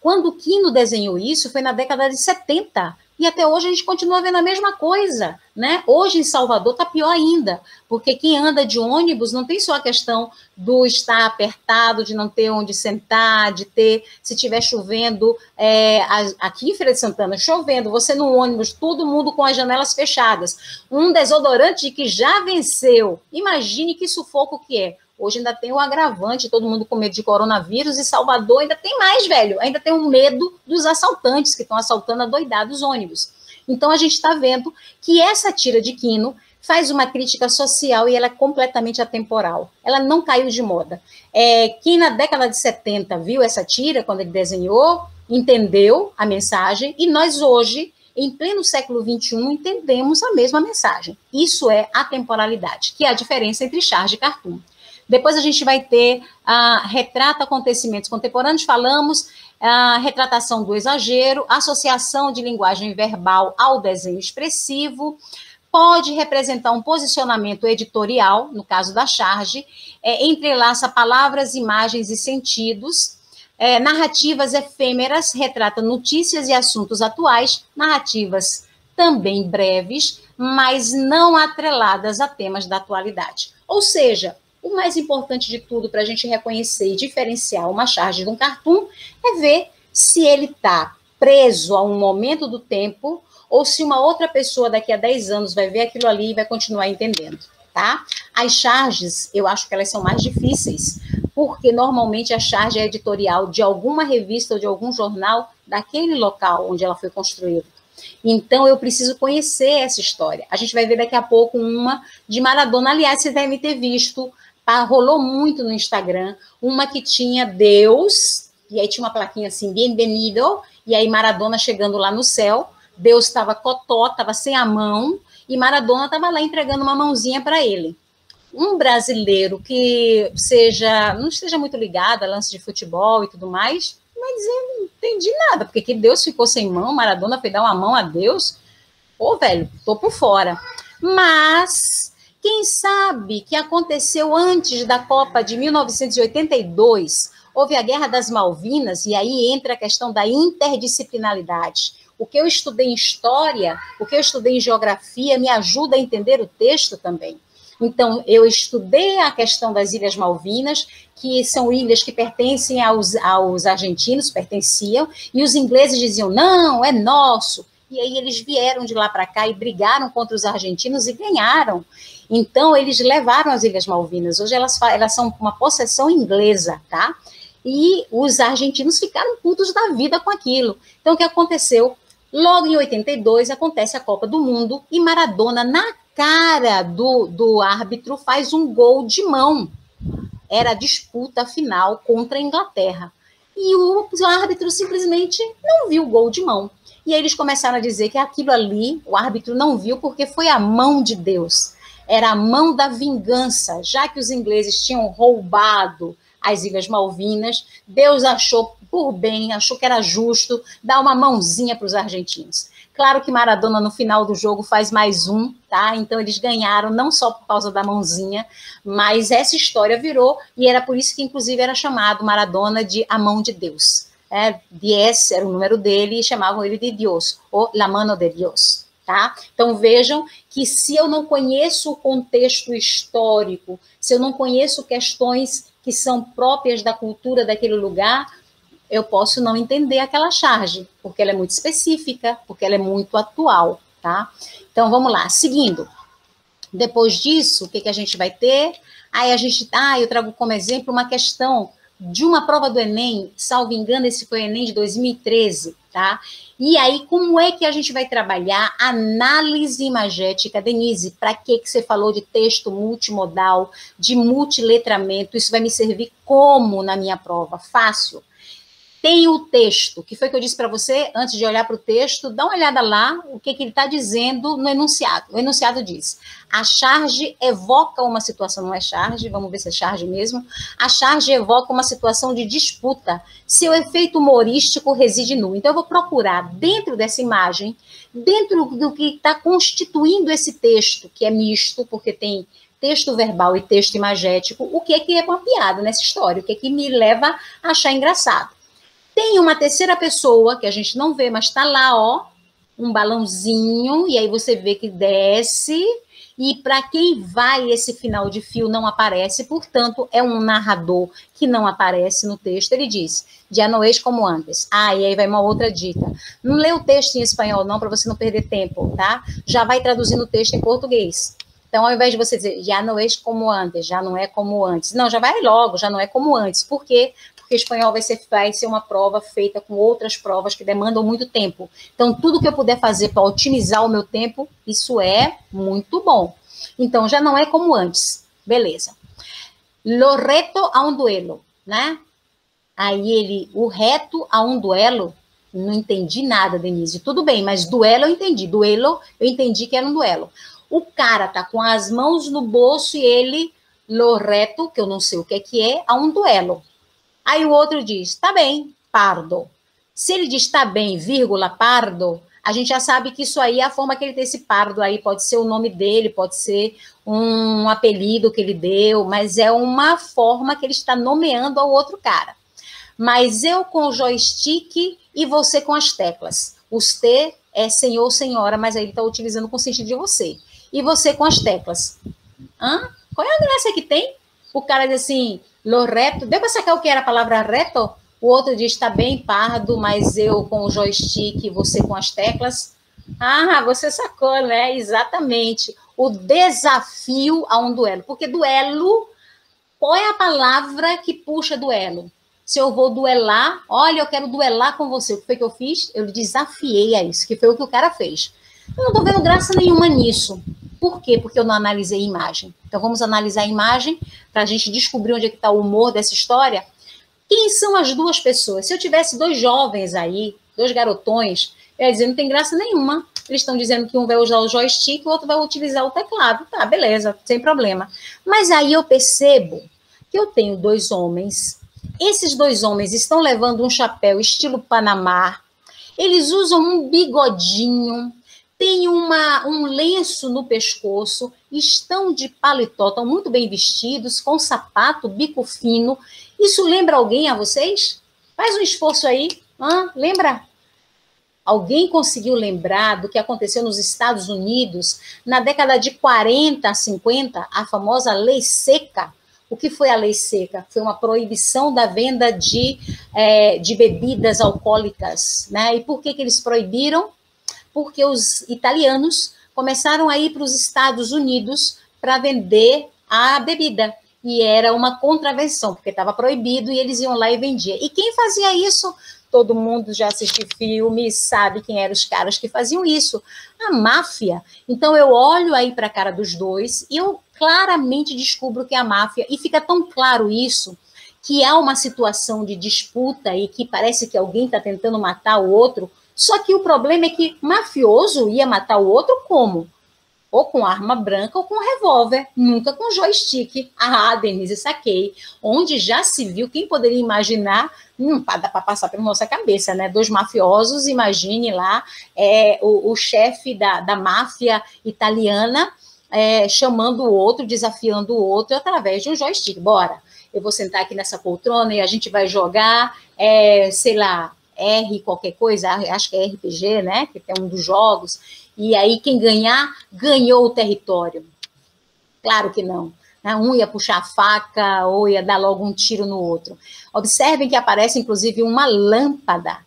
Quando o Quino desenhou isso, foi na década de 70 e até hoje a gente continua vendo a mesma coisa, né? Hoje em Salvador está pior ainda, porque quem anda de ônibus não tem só a questão do estar apertado, de não ter onde sentar, de ter, se estiver chovendo, é, aqui em Feira de Santana, chovendo, você no ônibus, todo mundo com as janelas fechadas, um desodorante que já venceu. Imagine que sufoco que é Hoje ainda tem o agravante, todo mundo com medo de coronavírus, e Salvador ainda tem mais, velho. Ainda tem o um medo dos assaltantes que estão assaltando a doidade os ônibus. Então a gente está vendo que essa tira de Quino faz uma crítica social e ela é completamente atemporal. Ela não caiu de moda. É, quem na década de 70 viu essa tira, quando ele desenhou, entendeu a mensagem, e nós hoje, em pleno século XXI, entendemos a mesma mensagem. Isso é a temporalidade, que é a diferença entre charge e cartoon. Depois a gente vai ter a retrata acontecimentos contemporâneos, falamos a retratação do exagero, associação de linguagem verbal ao desenho expressivo, pode representar um posicionamento editorial, no caso da charge, é, entrelaça palavras, imagens e sentidos, é, narrativas efêmeras, retrata notícias e assuntos atuais, narrativas também breves, mas não atreladas a temas da atualidade. Ou seja, o mais importante de tudo para a gente reconhecer e diferenciar uma charge de um cartoon é ver se ele está preso a um momento do tempo ou se uma outra pessoa daqui a 10 anos vai ver aquilo ali e vai continuar entendendo, tá? As charges, eu acho que elas são mais difíceis, porque normalmente a charge é editorial de alguma revista ou de algum jornal daquele local onde ela foi construída. Então, eu preciso conhecer essa história. A gente vai ver daqui a pouco uma de Maradona. Aliás, você deve ter visto rolou muito no Instagram, uma que tinha Deus, e aí tinha uma plaquinha assim, bem-vindo, e aí Maradona chegando lá no céu, Deus estava cotó, estava sem a mão, e Maradona estava lá entregando uma mãozinha para ele. Um brasileiro que seja, não esteja muito ligado a lance de futebol e tudo mais, mas eu não entendi nada, porque que Deus ficou sem mão, Maradona foi dar uma mão a Deus. Ô, velho, tô por fora. Mas quem sabe que aconteceu antes da Copa de 1982, houve a Guerra das Malvinas, e aí entra a questão da interdisciplinaridade. O que eu estudei em história, o que eu estudei em geografia, me ajuda a entender o texto também. Então, eu estudei a questão das Ilhas Malvinas, que são ilhas que pertencem aos, aos argentinos, pertenciam, e os ingleses diziam: não, é nosso. E aí eles vieram de lá para cá e brigaram contra os argentinos e ganharam. Então, eles levaram as Ilhas Malvinas. Hoje elas, elas são uma possessão inglesa, tá? E os argentinos ficaram putos da vida com aquilo. Então, o que aconteceu? Logo em 82 acontece a Copa do Mundo e Maradona, na cara do, do árbitro, faz um gol de mão. Era a disputa final contra a Inglaterra. E o, o árbitro simplesmente não viu o gol de mão. E aí eles começaram a dizer que aquilo ali, o árbitro não viu porque foi a mão de Deus. Era a mão da vingança, já que os ingleses tinham roubado as Ilhas Malvinas, Deus achou por bem, achou que era justo dar uma mãozinha para os argentinos. Claro que Maradona no final do jogo faz mais um, tá? Então eles ganharam não só por causa da mãozinha, mas essa história virou e era por isso que inclusive era chamado Maradona de a mão de Deus. É, Diez era o número dele e chamavam ele de Deus, ou la mano de Deus. Tá? Então vejam que se eu não conheço o contexto histórico, se eu não conheço questões que são próprias da cultura daquele lugar, eu posso não entender aquela charge, porque ela é muito específica, porque ela é muito atual, tá? Então vamos lá, seguindo. Depois disso, o que, que a gente vai ter? Aí a gente, ah, eu trago como exemplo uma questão de uma prova do Enem, salvo engano, esse foi o Enem de 2013, tá? E aí, como é que a gente vai trabalhar análise imagética? Denise, para que, que você falou de texto multimodal, de multiletramento? Isso vai me servir como na minha prova? Fácil tem o texto, que foi que eu disse para você, antes de olhar para o texto, dá uma olhada lá, o que, que ele está dizendo no enunciado. O enunciado diz: a charge evoca uma situação, não é charge, vamos ver se é charge mesmo. A charge evoca uma situação de disputa. Seu efeito humorístico reside nu. Então, eu vou procurar, dentro dessa imagem, dentro do que está constituindo esse texto, que é misto, porque tem texto verbal e texto imagético, o que é que é uma piada nessa história, o que é que me leva a achar engraçado. Tem uma terceira pessoa que a gente não vê, mas está lá, ó, um balãozinho, e aí você vê que desce, e para quem vai esse final de fio não aparece, portanto, é um narrador que não aparece no texto. Ele diz: de noês como antes. Ah, e aí vai uma outra dica. Não lê o texto em espanhol, não, para você não perder tempo, tá? Já vai traduzindo o texto em português. Então, ao invés de você dizer, já não é como antes, já não é como antes. Não, já vai logo, já não é como antes. Por quê? Porque espanhol vai ser, vai ser uma prova feita com outras provas que demandam muito tempo. Então, tudo que eu puder fazer para otimizar o meu tempo, isso é muito bom. Então, já não é como antes. Beleza. Lo reto a um duelo, né? Aí ele, o reto a um duelo, não entendi nada, Denise. Tudo bem, mas duelo eu entendi. Duelo, eu entendi que era um duelo. O cara tá com as mãos no bolso e ele, lo reto, que eu não sei o que é que é, a um duelo. Aí o outro diz, tá bem, pardo. Se ele diz tá bem, vírgula, pardo, a gente já sabe que isso aí é a forma que ele tem esse pardo aí, pode ser o nome dele, pode ser um apelido que ele deu, mas é uma forma que ele está nomeando ao outro cara. Mas eu com o joystick e você com as teclas. Os T é senhor, senhora, mas aí ele está utilizando com o sentido de você. E você com as teclas. Hã? Qual é a graça que tem? O cara diz assim, lo reto. Deu para sacar o que era a palavra reto? O outro diz, está bem pardo, mas eu com o joystick, você com as teclas. Ah, você sacou, né? Exatamente. O desafio a um duelo. Porque duelo, qual é a palavra que puxa duelo? Se eu vou duelar, olha, eu quero duelar com você. O que foi que eu fiz? Eu desafiei a isso, que foi o que o cara fez. Eu não estou vendo graça nenhuma nisso. Por quê? Porque eu não analisei a imagem. Então vamos analisar a imagem para a gente descobrir onde é que está o humor dessa história. Quem são as duas pessoas? Se eu tivesse dois jovens aí, dois garotões, eu ia dizer, não tem graça nenhuma. Eles estão dizendo que um vai usar o joystick, o outro vai utilizar o teclado. Tá, beleza, sem problema. Mas aí eu percebo que eu tenho dois homens. Esses dois homens estão levando um chapéu estilo Panamá. Eles usam um bigodinho, têm uma, um lenço no pescoço, estão de paletó, estão muito bem vestidos, com sapato, bico fino. Isso lembra alguém a vocês? Faz um esforço aí. Hã? Lembra? Alguém conseguiu lembrar do que aconteceu nos Estados Unidos na década de 40 a 50, a famosa lei seca? O que foi a lei seca? Foi uma proibição da venda de, é, de bebidas alcoólicas. Né? E por que, que eles proibiram? Porque os italianos começaram a ir para os Estados Unidos para vender a bebida. E era uma contravenção, porque estava proibido e eles iam lá e vendiam. E quem fazia isso? Todo mundo já assistiu filme sabe quem eram os caras que faziam isso. A máfia. Então eu olho aí para a cara dos dois e eu claramente descubro que é a máfia. E fica tão claro isso que há uma situação de disputa e que parece que alguém está tentando matar o outro só que o problema é que mafioso ia matar o outro como? Ou com arma branca ou com revólver, nunca com joystick. Ah, Denise, saquei. Onde já se viu, quem poderia imaginar? Não dá para passar pela nossa cabeça, né? Dois mafiosos, imagine lá é, o, o chefe da, da máfia italiana é, chamando o outro, desafiando o outro através de um joystick. Bora, eu vou sentar aqui nessa poltrona e a gente vai jogar, é, sei lá, R qualquer coisa, acho que é RPG, né? Que é um dos jogos. E aí quem ganhar, ganhou o território. Claro que não. Né? Um ia puxar a faca ou ia dar logo um tiro no outro. Observem que aparece, inclusive, uma lâmpada.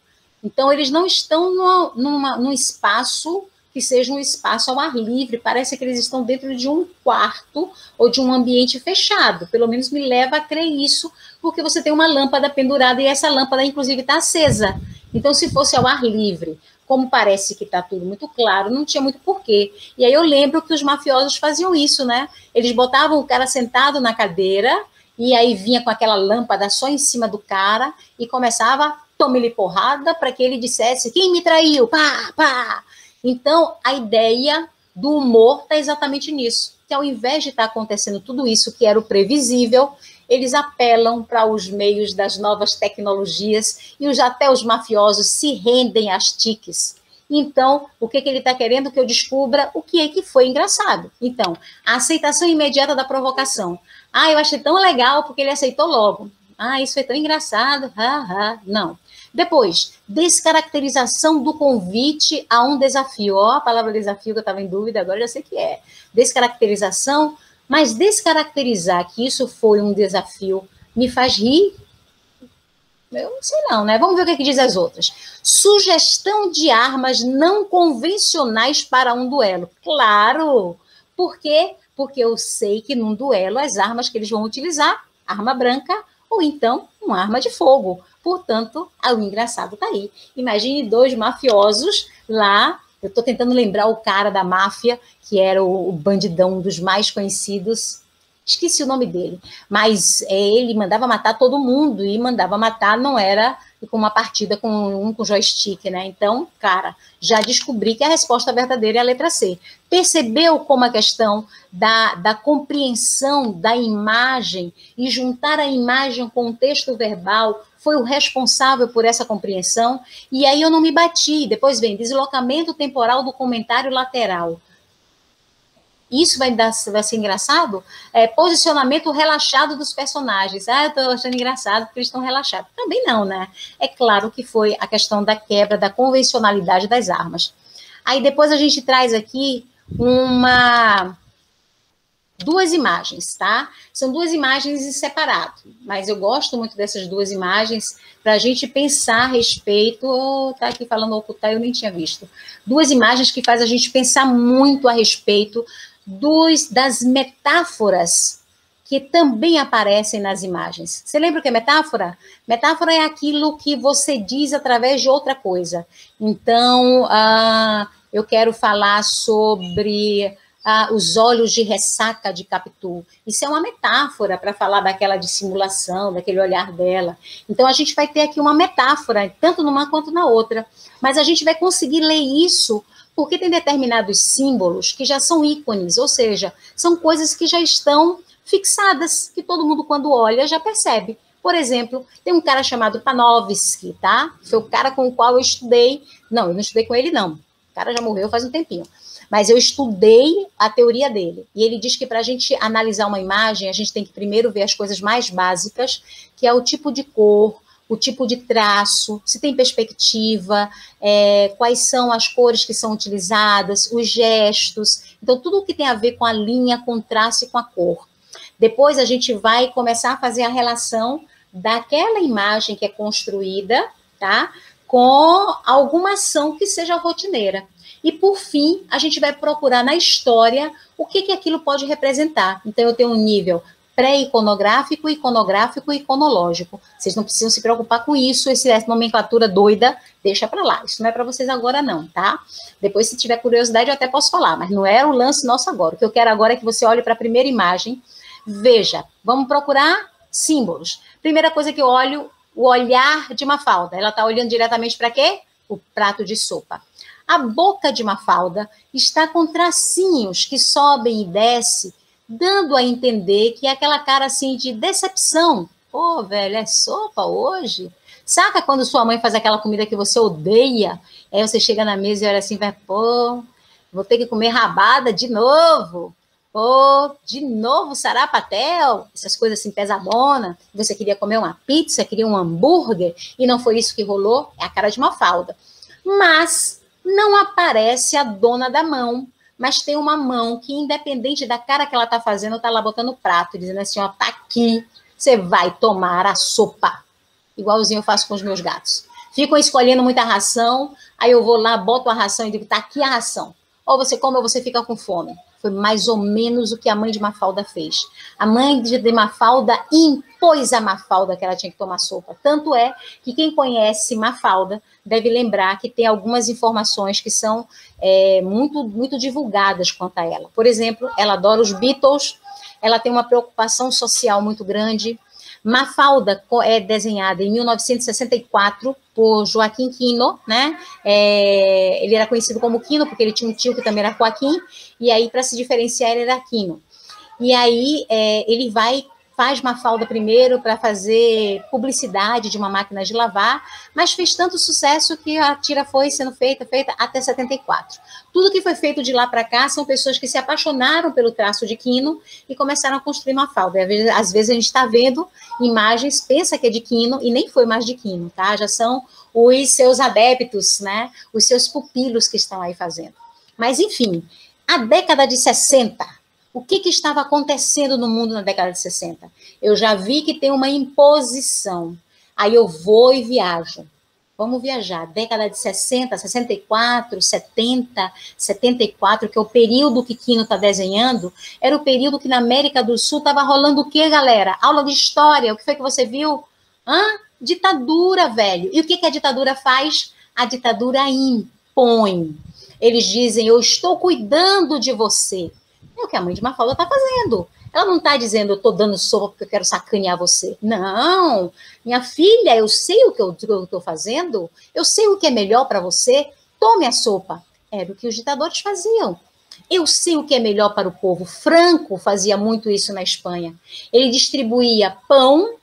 Então, eles não estão no, numa, num espaço que seja um espaço ao ar livre. Parece que eles estão dentro de um quarto ou de um ambiente fechado. Pelo menos me leva a crer isso, porque você tem uma lâmpada pendurada e essa lâmpada, inclusive, está acesa. Então, se fosse ao ar livre, como parece que está tudo muito claro, não tinha muito porquê. E aí eu lembro que os mafiosos faziam isso, né? Eles botavam o cara sentado na cadeira e aí vinha com aquela lâmpada só em cima do cara e começava tome-lhe porrada para que ele dissesse quem me traiu, pá, pá. Então, a ideia do humor está exatamente nisso. Que ao invés de estar tá acontecendo tudo isso que era o previsível, eles apelam para os meios das novas tecnologias e os, até os mafiosos se rendem às tiques. Então, o que, que ele está querendo que eu descubra o que é que foi engraçado? Então, a aceitação imediata da provocação. Ah, eu achei tão legal porque ele aceitou logo. Ah, isso foi tão engraçado. Ah, ah. Não. Depois, descaracterização do convite a um desafio. Ó, a palavra desafio que eu estava em dúvida, agora já sei que é. Descaracterização, mas descaracterizar que isso foi um desafio me faz rir. Eu não sei não, né? Vamos ver o que, é que diz as outras. Sugestão de armas não convencionais para um duelo. Claro! Por quê? Porque eu sei que num duelo as armas que eles vão utilizar, arma branca ou então uma arma de fogo. Portanto, o engraçado está aí. Imagine dois mafiosos lá. Eu estou tentando lembrar o cara da máfia, que era o, bandidão dos mais conhecidos. Esqueci o nome dele. Mas é, ele mandava matar todo mundo e mandava matar, não era com uma partida com um com joystick, né? Então, cara, já descobri que a resposta verdadeira é a letra C. Percebeu como a questão da, da compreensão da imagem e juntar a imagem com o texto verbal foi o responsável por essa compreensão, e aí eu não me bati. Depois vem deslocamento temporal do comentário lateral. Isso vai, dar, vai ser engraçado? É, posicionamento relaxado dos personagens. Ah, eu estou achando engraçado porque eles estão relaxados. Também não, né? É claro que foi a questão da quebra da convencionalidade das armas. Aí depois a gente traz aqui uma duas imagens, tá? São duas imagens em separado, mas eu gosto muito dessas duas imagens para a gente pensar a respeito. Oh, tá aqui falando ocultar, eu nem tinha visto. Duas imagens que faz a gente pensar muito a respeito dos, das metáforas que também aparecem nas imagens. Você lembra o que é metáfora? Metáfora é aquilo que você diz através de outra coisa. Então, uh, eu quero falar sobre ah, os olhos de ressaca de Capitu. Isso é uma metáfora para falar daquela dissimulação, daquele olhar dela. Então a gente vai ter aqui uma metáfora, tanto numa quanto na outra. Mas a gente vai conseguir ler isso porque tem determinados símbolos que já são ícones, ou seja, são coisas que já estão fixadas, que todo mundo, quando olha, já percebe. Por exemplo, tem um cara chamado Panofsky, tá? Foi o cara com o qual eu estudei. Não, eu não estudei com ele, não. Cara já morreu faz um tempinho. Mas eu estudei a teoria dele. E ele diz que para a gente analisar uma imagem, a gente tem que primeiro ver as coisas mais básicas, que é o tipo de cor, o tipo de traço, se tem perspectiva, é, quais são as cores que são utilizadas, os gestos. Então, tudo o que tem a ver com a linha, com o traço e com a cor. Depois a gente vai começar a fazer a relação daquela imagem que é construída, tá? Com alguma ação que seja rotineira. E por fim, a gente vai procurar na história o que, que aquilo pode representar. Então, eu tenho um nível pré-iconográfico, iconográfico e iconológico. Vocês não precisam se preocupar com isso, essa nomenclatura doida, deixa para lá. Isso não é para vocês agora não, tá? Depois, se tiver curiosidade, eu até posso falar, mas não é o lance nosso agora. O que eu quero agora é que você olhe para a primeira imagem, veja, vamos procurar símbolos. Primeira coisa que eu olho, o olhar de Mafalda. Ela está olhando diretamente para quê? O prato de sopa. A boca de Mafalda está com tracinhos que sobem e descem, dando a entender que é aquela cara assim de decepção. Pô, velho, é sopa hoje? Saca quando sua mãe faz aquela comida que você odeia? Aí você chega na mesa e olha assim, vai, pô, vou ter que comer rabada de novo. Pô, de novo sarapatel, essas coisas assim pesadona. Você queria comer uma pizza, queria um hambúrguer e não foi isso que rolou. É a cara de uma falda. Mas não aparece a dona da mão, mas tem uma mão que, independente da cara que ela tá fazendo, tá lá botando o prato, dizendo assim: ó, tá aqui, você vai tomar a sopa. Igualzinho eu faço com os meus gatos. Ficam escolhendo muita ração, aí eu vou lá, boto a ração e digo: tá aqui a ração. Ou você come ou você fica com fome. Foi mais ou menos o que a mãe de Mafalda fez. A mãe de Mafalda impôs a Mafalda que ela tinha que tomar sopa. Tanto é que quem conhece Mafalda deve lembrar que tem algumas informações que são é, muito, muito divulgadas quanto a ela. Por exemplo, ela adora os Beatles, ela tem uma preocupação social muito grande, Mafalda é desenhada em 1964 por Joaquim Quino, né? É, ele era conhecido como Quino porque ele tinha um tio que também era Joaquim, e aí para se diferenciar ele era Quino. E aí é, ele vai faz Mafalda primeiro para fazer publicidade de uma máquina de lavar, mas fez tanto sucesso que a tira foi sendo feita, feita até 74. Tudo que foi feito de lá para cá são pessoas que se apaixonaram pelo traço de Quino e começaram a construir Mafalda. Às vezes a gente está vendo imagens, pensa que é de Quino e nem foi mais de Quino, tá? Já são os seus adeptos, né? Os seus pupilos que estão aí fazendo. Mas enfim, a década de 60 o que, que, estava acontecendo no mundo na década de 60? Eu já vi que tem uma imposição. Aí eu vou e viajo. Vamos viajar. Década de 60, 64, 70, 74, que é o período que Quino está desenhando, era o período que na América do Sul estava rolando o quê, galera? Aula de história. O que foi que você viu? Hã? Ditadura, velho. E o que, que a ditadura faz? A ditadura impõe. Eles dizem: Eu estou cuidando de você. É o que a mãe de Mafalda está fazendo. Ela não está dizendo, eu estou dando sopa porque eu quero sacanear você. Não, minha filha, eu sei o que eu estou fazendo, eu sei o que é melhor para você, tome a sopa. Era o que os ditadores faziam. Eu sei o que é melhor para o povo. Franco fazia muito isso na Espanha. Ele distribuía pão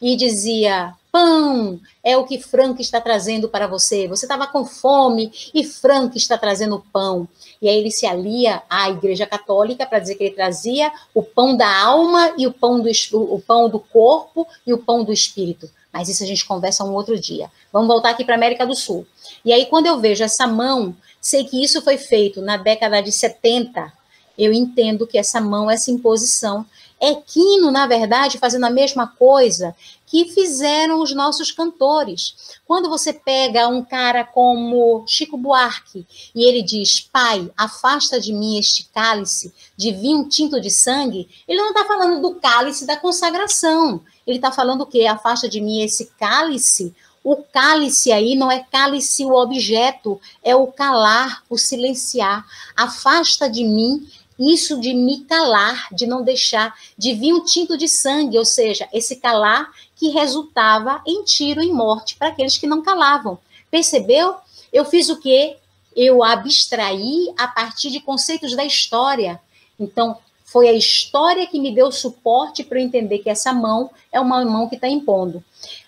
e dizia: pão é o que Franco está trazendo para você. Você estava com fome e Franco está trazendo pão. E aí ele se alia à Igreja Católica para dizer que ele trazia o pão da alma e o pão do, o pão do corpo e o pão do espírito. Mas isso a gente conversa um outro dia. Vamos voltar aqui para a América do Sul. E aí, quando eu vejo essa mão, sei que isso foi feito na década de 70, eu entendo que essa mão, essa imposição, é Quino, na verdade, fazendo a mesma coisa que fizeram os nossos cantores. Quando você pega um cara como Chico Buarque e ele diz: Pai, afasta de mim este cálice de vinho tinto de sangue, ele não está falando do cálice da consagração. Ele está falando o quê? Afasta de mim esse cálice. O cálice aí não é cálice o objeto, é o calar, o silenciar. Afasta de mim isso de me calar, de não deixar, de vir um tinto de sangue, ou seja, esse calar que resultava em tiro e morte para aqueles que não calavam. Percebeu? Eu fiz o quê? Eu abstraí a partir de conceitos da história. Então, foi a história que me deu suporte para eu entender que essa mão é uma mão que está impondo.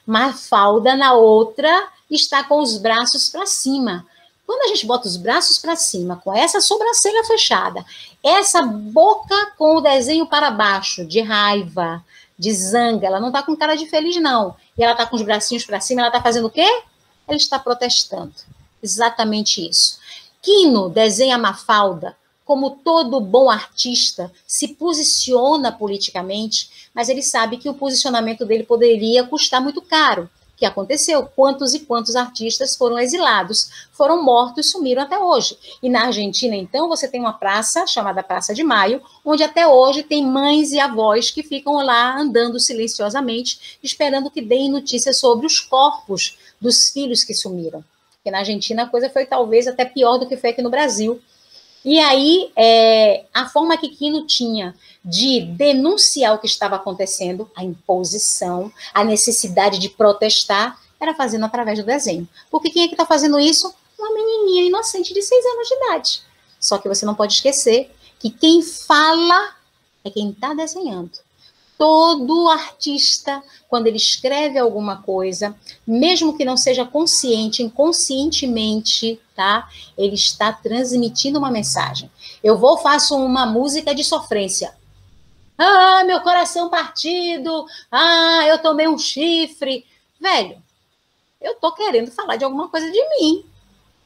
Mafalda, na outra, está com os braços para cima. Quando a gente bota os braços para cima, com essa sobrancelha fechada, essa boca com o desenho para baixo, de raiva, de zanga, ela não está com cara de feliz, não. E ela está com os bracinhos para cima, ela está fazendo o quê? Ela está protestando. Exatamente isso. Quino desenha Mafalda como todo bom artista, se posiciona politicamente, mas ele sabe que o posicionamento dele poderia custar muito caro que aconteceu. Quantos e quantos artistas foram exilados, foram mortos sumiram até hoje. E na Argentina, então, você tem uma praça chamada Praça de Maio, onde até hoje tem mães e avós que ficam lá andando silenciosamente, esperando que deem notícias sobre os corpos dos filhos que sumiram. Porque na Argentina a coisa foi talvez até pior do que foi aqui no Brasil. E aí, é, a forma que Quino tinha de denunciar o que estava acontecendo, a imposição, a necessidade de protestar, era fazendo através do desenho. Porque quem é que está fazendo isso? Uma menininha inocente de seis anos de idade. Só que você não pode esquecer que quem fala é quem está desenhando todo artista, quando ele escreve alguma coisa, mesmo que não seja consciente, inconscientemente, tá? Ele está transmitindo uma mensagem. Eu vou faço uma música de sofrência. Ah, meu coração partido. Ah, eu tomei um chifre. Velho, eu tô querendo falar de alguma coisa de mim.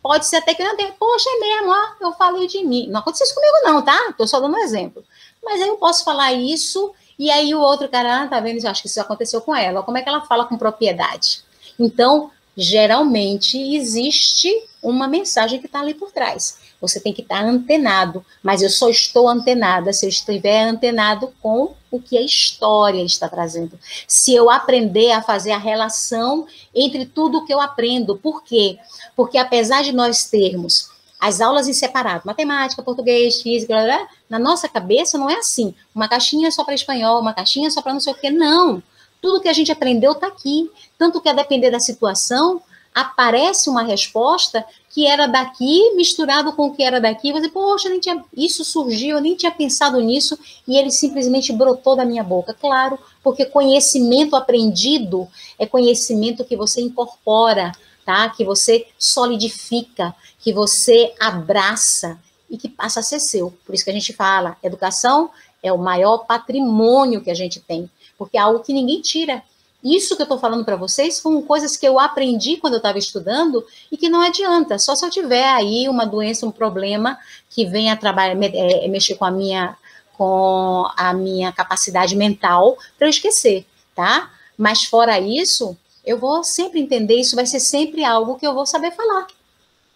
Pode ser até que não tenha. Poxa, é mesmo, ó, eu falei de mim. Não aconteceu isso comigo, não, tá? Tô só dando um exemplo. Mas aí eu posso falar isso e aí o outro cara, ah, tá vendo? Acho que isso aconteceu com ela. Como é que ela fala com propriedade? Então, geralmente existe uma mensagem que está ali por trás. Você tem que estar tá antenado, mas eu só estou antenada se eu estiver antenado com o que a história está trazendo. Se eu aprender a fazer a relação entre tudo o que eu aprendo. Por quê? Porque apesar de nós termos as aulas em separado, matemática, português, física, blá, blá, na nossa cabeça não é assim. Uma caixinha só para espanhol, uma caixinha só para não sei o quê. Não. Tudo que a gente aprendeu está aqui. Tanto que a depender da situação, aparece uma resposta que era daqui, misturado com o que era daqui. Você, poxa, nem tinha, isso surgiu, eu nem tinha pensado nisso, e ele simplesmente brotou da minha boca. Claro, porque conhecimento aprendido é conhecimento que você incorpora, tá? Que você solidifica, que você abraça e que passa a ser seu. Por isso que a gente fala, educação é o maior patrimônio que a gente tem, porque é algo que ninguém tira. Isso que eu estou falando para vocês foram coisas que eu aprendi quando eu estava estudando e que não adianta, só se eu tiver aí uma doença, um problema que venha trabalhar, é, mexer com a minha com a minha capacidade mental para eu esquecer, tá? Mas fora isso, eu vou sempre entender, isso vai ser sempre algo que eu vou saber falar.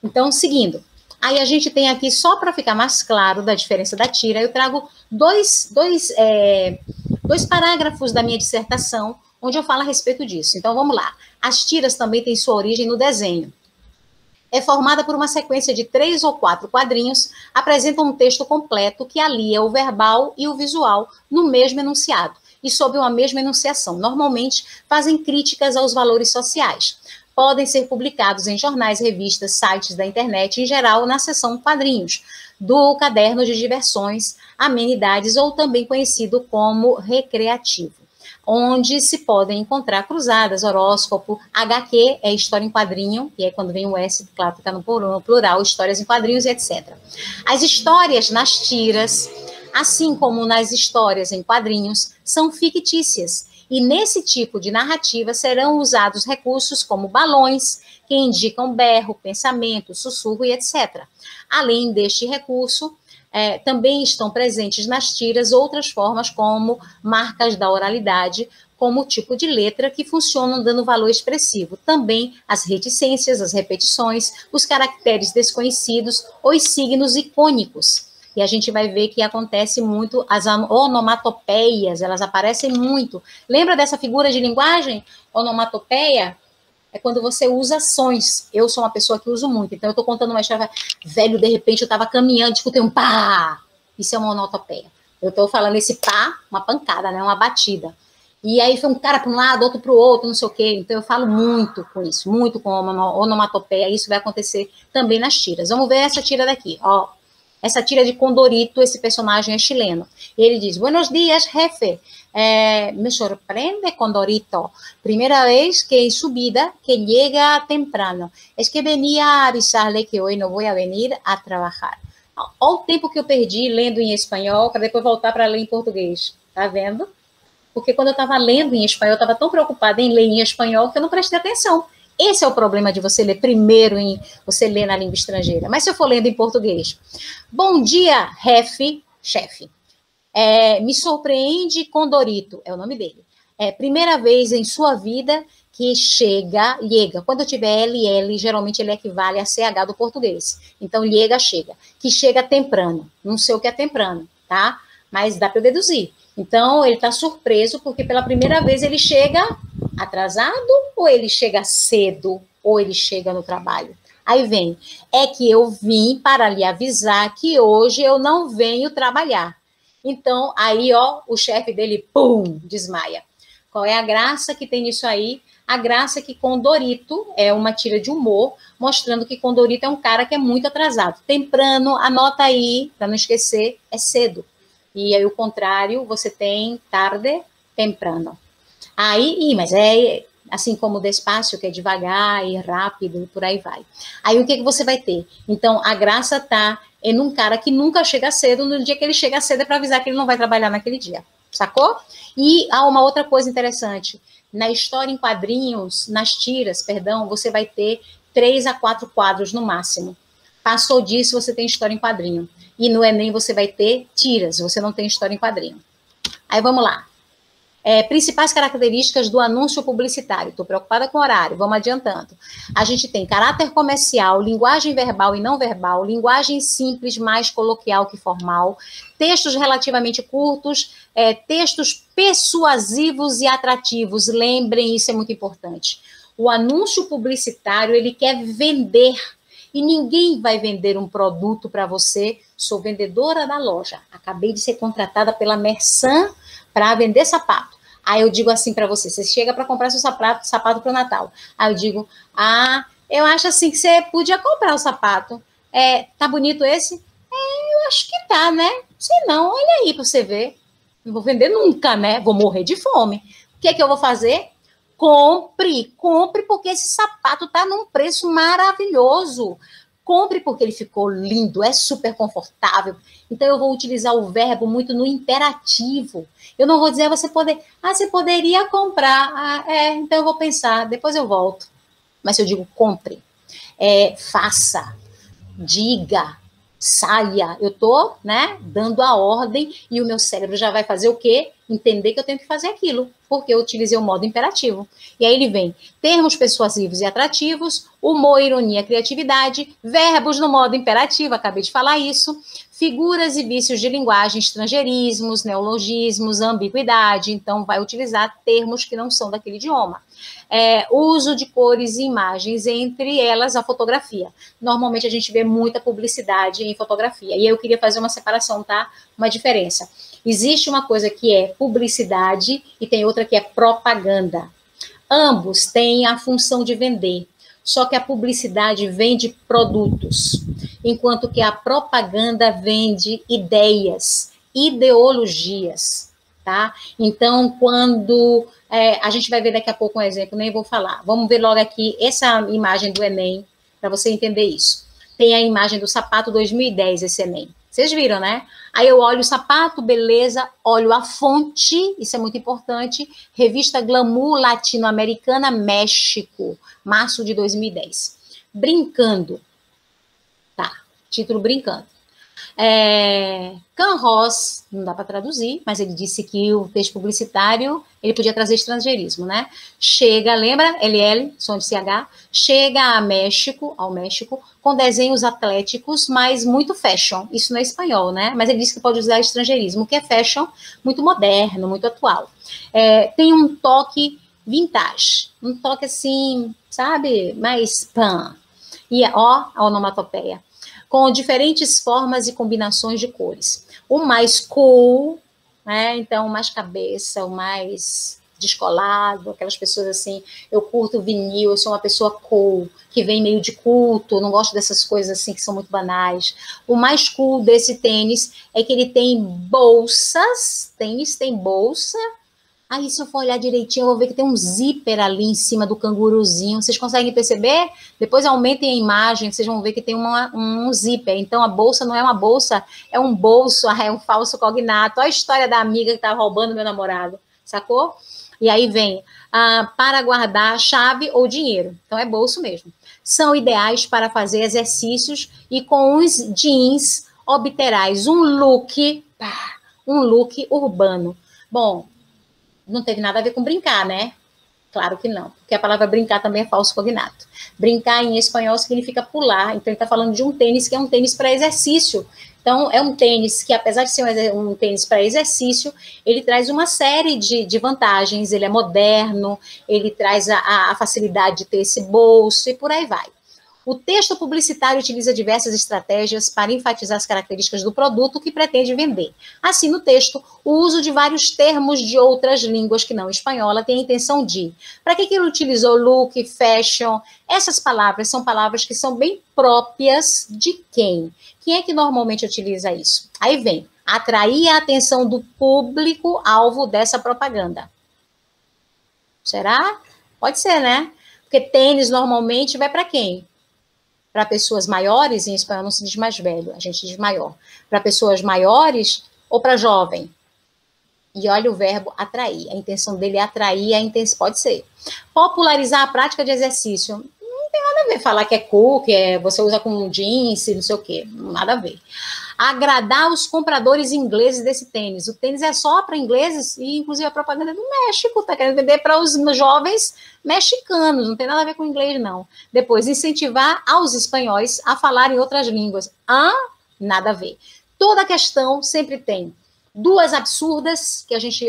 Então, seguindo. Aí a gente tem aqui, só para ficar mais claro da diferença da tira, eu trago dois, dois, é, dois parágrafos da minha dissertação, onde eu falo a respeito disso. Então, vamos lá. As tiras também têm sua origem no desenho. É formada por uma sequência de três ou quatro quadrinhos, apresentam um texto completo que alia o verbal e o visual no mesmo enunciado e sob uma mesma enunciação. Normalmente fazem críticas aos valores sociais podem ser publicados em jornais, revistas, sites da internet, em geral na seção quadrinhos, do caderno de diversões, amenidades ou também conhecido como recreativo, onde se podem encontrar cruzadas, horóscopo, HQ é história em quadrinho, e é quando vem o S, claro que está no plural, histórias em quadrinhos etc. As histórias nas tiras, assim como nas histórias em quadrinhos, são fictícias e nesse tipo de narrativa serão usados recursos como balões, que indicam berro, pensamento, sussurro e etc. Além deste recurso, é, também estão presentes nas tiras outras formas, como marcas da oralidade, como tipo de letra que funcionam dando valor expressivo. Também as reticências, as repetições, os caracteres desconhecidos, os signos icônicos e a gente vai ver que acontece muito as onomatopeias, elas aparecem muito. Lembra dessa figura de linguagem? Onomatopeia é quando você usa ações. Eu sou uma pessoa que uso muito, então eu estou contando uma história, velho, de repente eu estava caminhando, escutei um pá, Isso é uma onomatopeia. Eu estou falando esse pá, uma pancada, né? Uma batida. E aí foi um cara para um lado, outro para o outro, não sei o quê. Então eu falo muito com isso, muito com onomatopeia. Isso vai acontecer também nas tiras. Vamos ver essa tira daqui, ó. Essa tira de Condorito, esse personagem é chileno. Ele diz: Buenos dias, jefe. Eh, me sorprende, Condorito. Primeira vez que em subida que chega temprano. É que venia a avisarle que hoje não vou a venir a trabalhar. Olha o tempo que eu perdi lendo em espanhol para depois voltar para ler em português. Tá vendo? Porque quando eu estava lendo em espanhol, eu estava tão preocupada em ler em espanhol que eu não prestei atenção. Esse é o problema de você ler primeiro em você ler na língua estrangeira. Mas se eu for lendo em português. Bom dia, ref, chefe. É, me surpreende Condorito, é o nome dele. É primeira vez em sua vida que chega, chega. Quando eu tiver LL, geralmente ele equivale a CH do português. Então, chega, chega. Que chega temprano. Não sei o que é temprano, tá? Mas dá para eu deduzir. Então, ele está surpreso porque pela primeira vez ele chega atrasado ou ele chega cedo ou ele chega no trabalho. Aí vem, é que eu vim para lhe avisar que hoje eu não venho trabalhar. Então, aí, ó, o chefe dele, pum, desmaia. Qual é a graça que tem nisso aí? A graça é que Condorito é uma tira de humor, mostrando que Condorito é um cara que é muito atrasado. Temprano, anota aí, para não esquecer, é cedo. E aí o contrário, você tem tarde, temprano. Aí, mas é assim como despacio, que é devagar e rápido, e por aí vai. Aí o que, que você vai ter? Então, a graça tá em um cara que nunca chega cedo, no dia que ele chega cedo é para avisar que ele não vai trabalhar naquele dia, sacou? E há uma outra coisa interessante, na história em quadrinhos, nas tiras, perdão, você vai ter três a quatro quadros no máximo. Passou disso, você tem história em quadrinho. E no Enem você vai ter tiras, você não tem história em quadrinho. Aí vamos lá. É, principais características do anúncio publicitário. Estou preocupada com o horário, vamos adiantando. A gente tem caráter comercial, linguagem verbal e não verbal, linguagem simples, mais coloquial que formal, textos relativamente curtos, é, textos persuasivos e atrativos. Lembrem, isso é muito importante. O anúncio publicitário, ele quer vender e ninguém vai vender um produto para você. Sou vendedora da loja. Acabei de ser contratada pela Mersan para vender sapato. Aí eu digo assim para você: você chega para comprar seu sapato, sapato para o Natal. Aí eu digo: ah, eu acho assim que você podia comprar o sapato. É, tá bonito esse? É, eu acho que tá, né? Sei não, olha aí para você ver. Não vou vender nunca, né? Vou morrer de fome. O que é que eu vou fazer? Compre, compre porque esse sapato está num preço maravilhoso. Compre porque ele ficou lindo, é super confortável. Então eu vou utilizar o verbo muito no imperativo. Eu não vou dizer você poder, ah, você poderia comprar. Ah, é, então eu vou pensar, depois eu volto. Mas eu digo compre, é, faça, diga, saia. Eu tô, né, dando a ordem e o meu cérebro já vai fazer o quê? Entender que eu tenho que fazer aquilo, porque eu utilizei o modo imperativo. E aí ele vem termos persuasivos e atrativos, humor, ironia, criatividade, verbos no modo imperativo, acabei de falar isso, figuras e vícios de linguagem, estrangeirismos, neologismos, ambiguidade, então vai utilizar termos que não são daquele idioma. É, uso de cores e imagens, entre elas a fotografia. Normalmente a gente vê muita publicidade em fotografia, e eu queria fazer uma separação, tá? Uma diferença. Existe uma coisa que é publicidade e tem outra que é propaganda. Ambos têm a função de vender, só que a publicidade vende produtos enquanto que a propaganda vende ideias, ideologias, tá? Então, quando é, a gente vai ver daqui a pouco um exemplo, nem vou falar. Vamos ver logo aqui essa imagem do Enem, para você entender isso. Tem a imagem do sapato 2010, esse Enem. Vocês viram, né? Aí eu olho o sapato, beleza, olho a fonte, isso é muito importante, revista Glamour Latino-Americana, México, março de 2010. Brincando, título brincando. É, Can Ross, não dá para traduzir, mas ele disse que o texto publicitário ele podia trazer estrangeirismo, né? Chega, lembra? LL, som de CH, chega a México, ao México, com desenhos atléticos, mas muito fashion. Isso não é espanhol, né? Mas ele disse que pode usar estrangeirismo, que é fashion muito moderno, muito atual. É, tem um toque vintage, um toque assim, sabe? Mais pan. E ó, a onomatopeia com diferentes formas e combinações de cores. O mais cool, né? Então, o mais cabeça, o mais descolado, aquelas pessoas assim, eu curto vinil, eu sou uma pessoa cool, que vem meio de culto, não gosto dessas coisas assim que são muito banais. O mais cool desse tênis é que ele tem bolsas, tênis tem bolsa, Aí, se eu for olhar direitinho, eu vou ver que tem um zíper ali em cima do canguruzinho. Vocês conseguem perceber? Depois aumentem a imagem, vocês vão ver que tem uma, um zíper. Então, a bolsa não é uma bolsa, é um bolso, é um falso cognato. Olha a história da amiga que estava roubando meu namorado, sacou? E aí vem ah, para guardar chave ou dinheiro. Então, é bolso mesmo. São ideais para fazer exercícios e com os jeans obterás um look, um look urbano. Bom, não teve nada a ver com brincar, né? Claro que não, porque a palavra brincar também é falso cognato. Brincar em espanhol significa pular, então ele está falando de um tênis que é um tênis para exercício. Então, é um tênis que, apesar de ser um, um tênis para exercício, ele traz uma série de, de, vantagens. Ele é moderno, ele traz a, a facilidade de ter esse bolso e por aí vai. O texto publicitário utiliza diversas estratégias para enfatizar as características do produto que pretende vender. Assim, no texto, o uso de vários termos de outras línguas que não espanhola tem a intenção de. Para que, que ele utilizou look, fashion? Essas palavras são palavras que são bem próprias de quem? Quem é que normalmente utiliza isso? Aí vem atrair a atenção do público alvo dessa propaganda. Será? Pode ser, né? Porque tênis normalmente vai para quem? Para pessoas maiores, em espanhol não se diz mais velho, a gente diz maior. Para pessoas maiores ou para jovem? E olha o verbo atrair. A intenção dele é atrair, a intenção pode ser. Popularizar a prática de exercício. Não tem nada a ver falar que é cool, que é, você usa com jeans, não sei o quê. Nada a ver agradar os compradores ingleses desse tênis. O tênis é só para ingleses e, inclusive, a propaganda é do México, tá querendo vender para os jovens mexicanos, não tem nada a ver com inglês, não. Depois, incentivar aos espanhóis a falarem outras línguas. Ah, nada a ver. Toda questão sempre tem duas absurdas, que a gente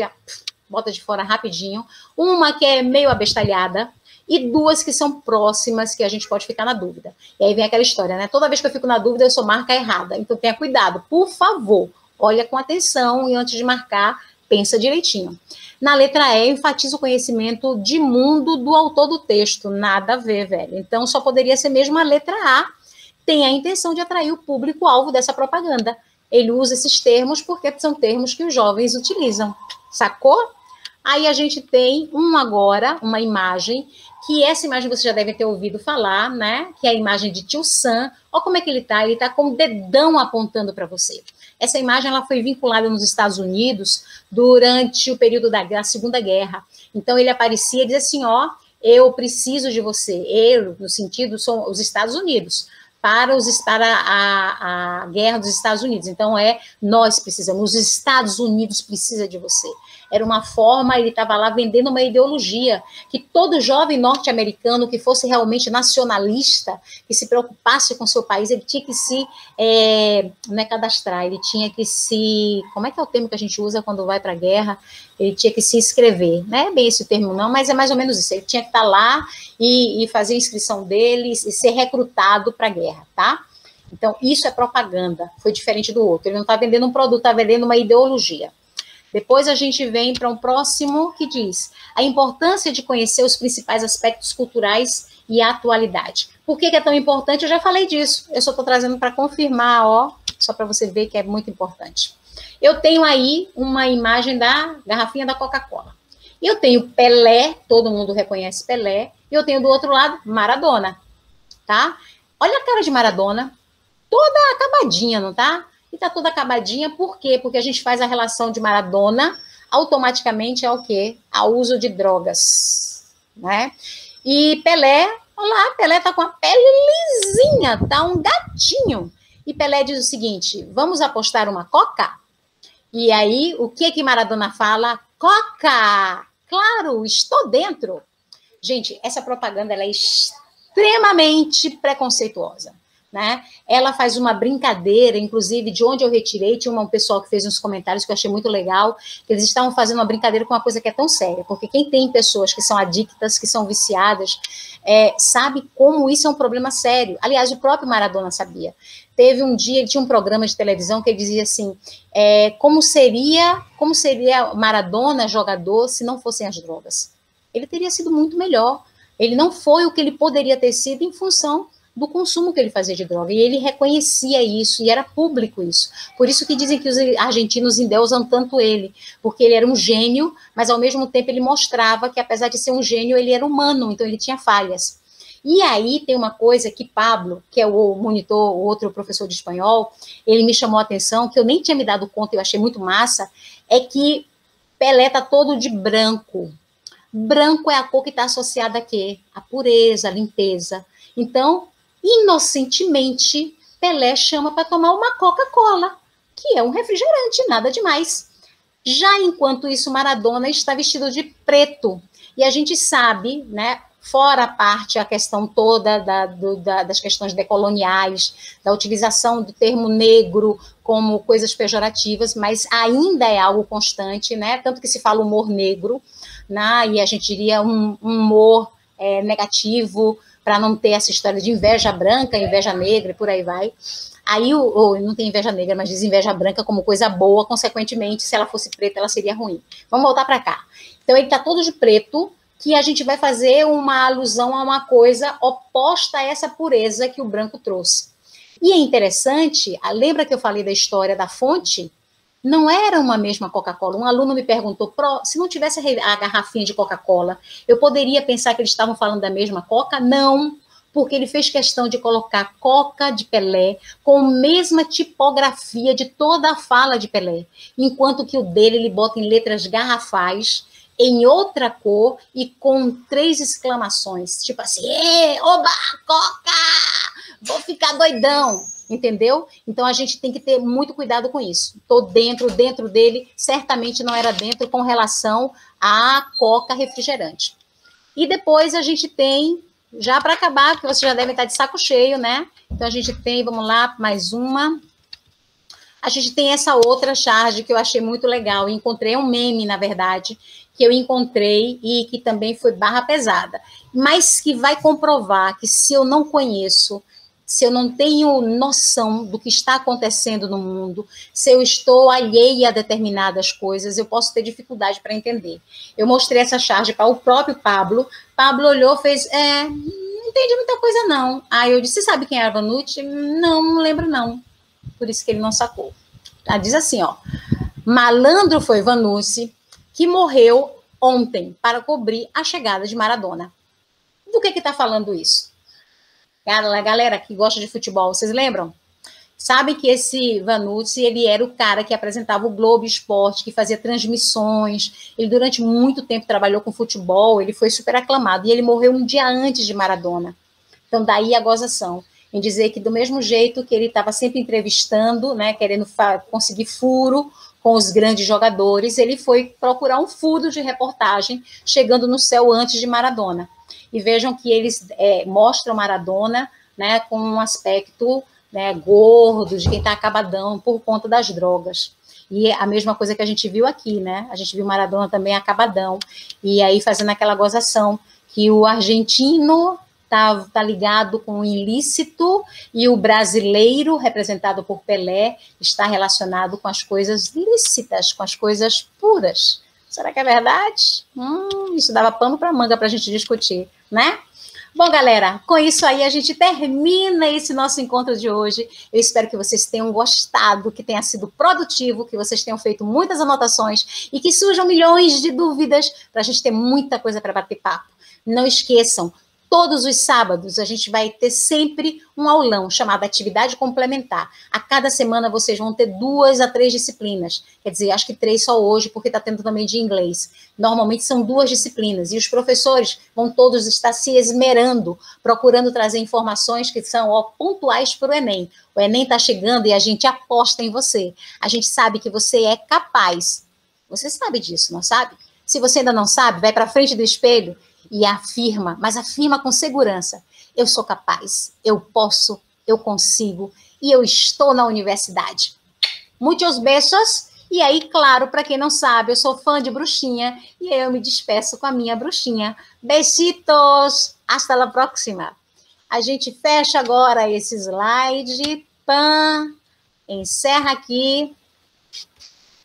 bota de fora rapidinho, uma que é meio abestalhada, e duas que são próximas, que a gente pode ficar na dúvida. E aí vem aquela história, né? Toda vez que eu fico na dúvida, eu sou marca errada. Então tenha cuidado, por favor, olha com atenção e antes de marcar, pensa direitinho. Na letra E, enfatiza o conhecimento de mundo do autor do texto. Nada a ver, velho. Então só poderia ser mesmo a letra A. Tem a intenção de atrair o público-alvo dessa propaganda. Ele usa esses termos porque são termos que os jovens utilizam. Sacou? Aí a gente tem um agora, uma imagem que essa imagem você já deve ter ouvido falar, né? Que é a imagem de tio Sam. Olha como é que ele está, ele está com o dedão apontando para você. Essa imagem ela foi vinculada nos Estados Unidos durante o período da, da Segunda Guerra. Então ele aparecia e dizia assim, ó, eu preciso de você. Eu, no sentido, são os Estados Unidos para, os, para a, a guerra dos Estados Unidos. Então, é nós precisamos, os Estados Unidos precisa de você. Era uma forma, ele estava lá vendendo uma ideologia que todo jovem norte-americano que fosse realmente nacionalista, que se preocupasse com seu país, ele tinha que se, é, é cadastrar, ele tinha que se, como é que é o termo que a gente usa quando vai para a guerra? Ele tinha que se inscrever, não é bem esse termo não, mas é mais ou menos isso, ele tinha que estar tá lá e, e fazer a inscrição dele e ser recrutado para a guerra, tá? Então, isso é propaganda, foi diferente do outro. Ele não está vendendo um produto, está vendendo uma ideologia. Depois a gente vem para um próximo que diz a importância de conhecer os principais aspectos culturais e a atualidade. Por que, é tão importante? Eu já falei disso. Eu só estou trazendo para confirmar, ó, só para você ver que é muito importante. Eu tenho aí uma imagem da garrafinha da Coca-Cola. Eu tenho Pelé, todo mundo reconhece Pelé, e eu tenho do outro lado Maradona, tá? Olha a cara de Maradona, toda acabadinha, não tá? E está toda acabadinha. Por quê? Porque a gente faz a relação de Maradona automaticamente ao quê? Ao uso de drogas, né? E Pelé, olha lá, Pelé tá com a pele lisinha, tá um gatinho. E Pelé diz o seguinte: vamos apostar uma coca? E aí, o que que Maradona fala? Coca! Claro, estou dentro. Gente, essa propaganda ela é extremamente preconceituosa né? Ela faz uma brincadeira, inclusive de onde eu retirei, tinha um pessoal que fez uns comentários que eu achei muito legal, eles estavam fazendo uma brincadeira com uma coisa que é tão séria, porque quem tem pessoas que são adictas, que são viciadas, é, sabe como isso é um problema sério. Aliás, o próprio Maradona sabia. Teve um dia, ele tinha um programa de televisão que ele dizia assim, é, como seria, como seria Maradona jogador se não fossem as drogas? Ele teria sido muito melhor. Ele não foi o que ele poderia ter sido em função do consumo que ele fazia de droga. E ele reconhecia isso, e era público isso. Por isso que dizem que os argentinos endeusam tanto ele, porque ele era um gênio, mas ao mesmo tempo ele mostrava que, apesar de ser um gênio, ele era humano, então ele tinha falhas. E aí tem uma coisa que Pablo, que é o monitor, o outro professor de espanhol, ele me chamou a atenção, que eu nem tinha me dado conta, eu achei muito massa, é que Pelé tá todo de branco. Branco é a cor que está associada a quê? A pureza, a limpeza. Então, inocentemente, Pelé chama para tomar uma Coca-Cola, que é um refrigerante, nada demais. Já enquanto isso, Maradona está vestido de preto. E a gente sabe, né, fora a parte, a questão toda da, do, da, das questões decoloniais, da utilização do termo negro como coisas pejorativas, mas ainda é algo constante, né? Tanto que se fala humor negro, né? e a gente diria um, um humor é, negativo, para não ter essa história de inveja branca, inveja negra e por aí vai. Aí o, o, não tem inveja negra, mas diz inveja branca como coisa boa, consequentemente, se ela fosse preta, ela seria ruim. Vamos voltar para cá. Então ele está todo de preto, que a gente vai fazer uma alusão a uma coisa oposta a essa pureza que o branco trouxe. E é interessante, lembra que eu falei da história da fonte? Não era uma mesma Coca-Cola. Um aluno me perguntou, se não tivesse a garrafinha de Coca-Cola, eu poderia pensar que eles estavam falando da mesma Coca? Não, porque ele fez questão de colocar Coca de Pelé com a mesma tipografia de toda a fala de Pelé, enquanto que o dele ele bota em letras garrafais, em outra cor e com três exclamações, tipo assim, oba, Coca! Vou ficar doidão entendeu? Então a gente tem que ter muito cuidado com isso. Estou dentro, dentro dele, certamente não era dentro com relação à coca refrigerante. E depois a gente tem, já para acabar, porque você já deve estar de saco cheio, né? Então a gente tem, vamos lá, mais uma. A gente tem essa outra charge que eu achei muito legal. Encontrei um meme, na verdade, que eu encontrei e que também foi barra pesada, mas que vai comprovar que se eu não conheço se eu não tenho noção do que está acontecendo no mundo, se eu estou alheia a determinadas coisas, eu posso ter dificuldade para entender. Eu mostrei essa charge para o próprio Pablo. Pablo olhou, fez, é, não entendi muita coisa não. Aí eu disse, você sabe quem é Vanucci? Não, não lembro não. Por isso que ele não sacou. Ela diz assim, ó, malandro foi Vanucci, que morreu ontem para cobrir a chegada de Maradona. Do que que está falando isso? Cara, galera que gosta de futebol, vocês lembram? Sabe que esse Vanucci, ele era o cara que apresentava o Globo Esporte, que fazia transmissões. Ele durante muito tempo trabalhou com futebol, ele foi super aclamado e ele morreu um dia antes de Maradona. Então daí a gozação em dizer que do mesmo jeito que ele estava sempre entrevistando, né, querendo conseguir furo com os grandes jogadores, ele foi procurar um furo de reportagem, chegando no céu antes de Maradona e vejam que eles é, mostram Maradona né, com um aspecto né, gordo, de quem está acabadão por conta das drogas. E a mesma coisa que a gente viu aqui, né? A gente viu Maradona também acabadão, e aí fazendo aquela gozação que o argentino tá, tá ligado com o ilícito e o brasileiro, representado por Pelé, está relacionado com as coisas lícitas, com as coisas puras. Será que é verdade? Hum, isso dava pano para manga para a gente discutir, né? Bom, galera, com isso aí a gente termina esse nosso encontro de hoje. Eu espero que vocês tenham gostado, que tenha sido produtivo, que vocês tenham feito muitas anotações e que surjam milhões de dúvidas para a gente ter muita coisa para bater papo. Não esqueçam, Todos os sábados a gente vai ter sempre um aulão chamado Atividade Complementar. A cada semana vocês vão ter duas a três disciplinas. Quer dizer, acho que três só hoje, porque está tendo também de inglês. Normalmente são duas disciplinas. E os professores vão todos estar se esmerando, procurando trazer informações que são ó, pontuais para o Enem. O Enem está chegando e a gente aposta em você. A gente sabe que você é capaz. Você sabe disso, não sabe? Se você ainda não sabe, vai para frente do espelho e afirma, mas afirma com segurança: eu sou capaz, eu posso, eu consigo e eu estou na universidade. Muitos beijos. E aí, claro, para quem não sabe, eu sou fã de bruxinha e eu me despeço com a minha bruxinha. Besitos! Hasta la próxima! A gente fecha agora esse slide. Pã! Encerra aqui.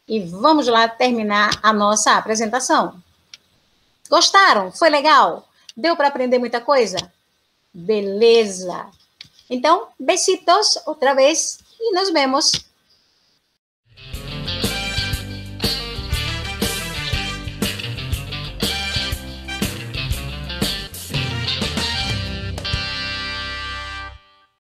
E vamos lá terminar a nossa apresentação. Gostaram? Foi legal? Deu para aprender muita coisa? Beleza! Então, besitos outra vez e nos vemos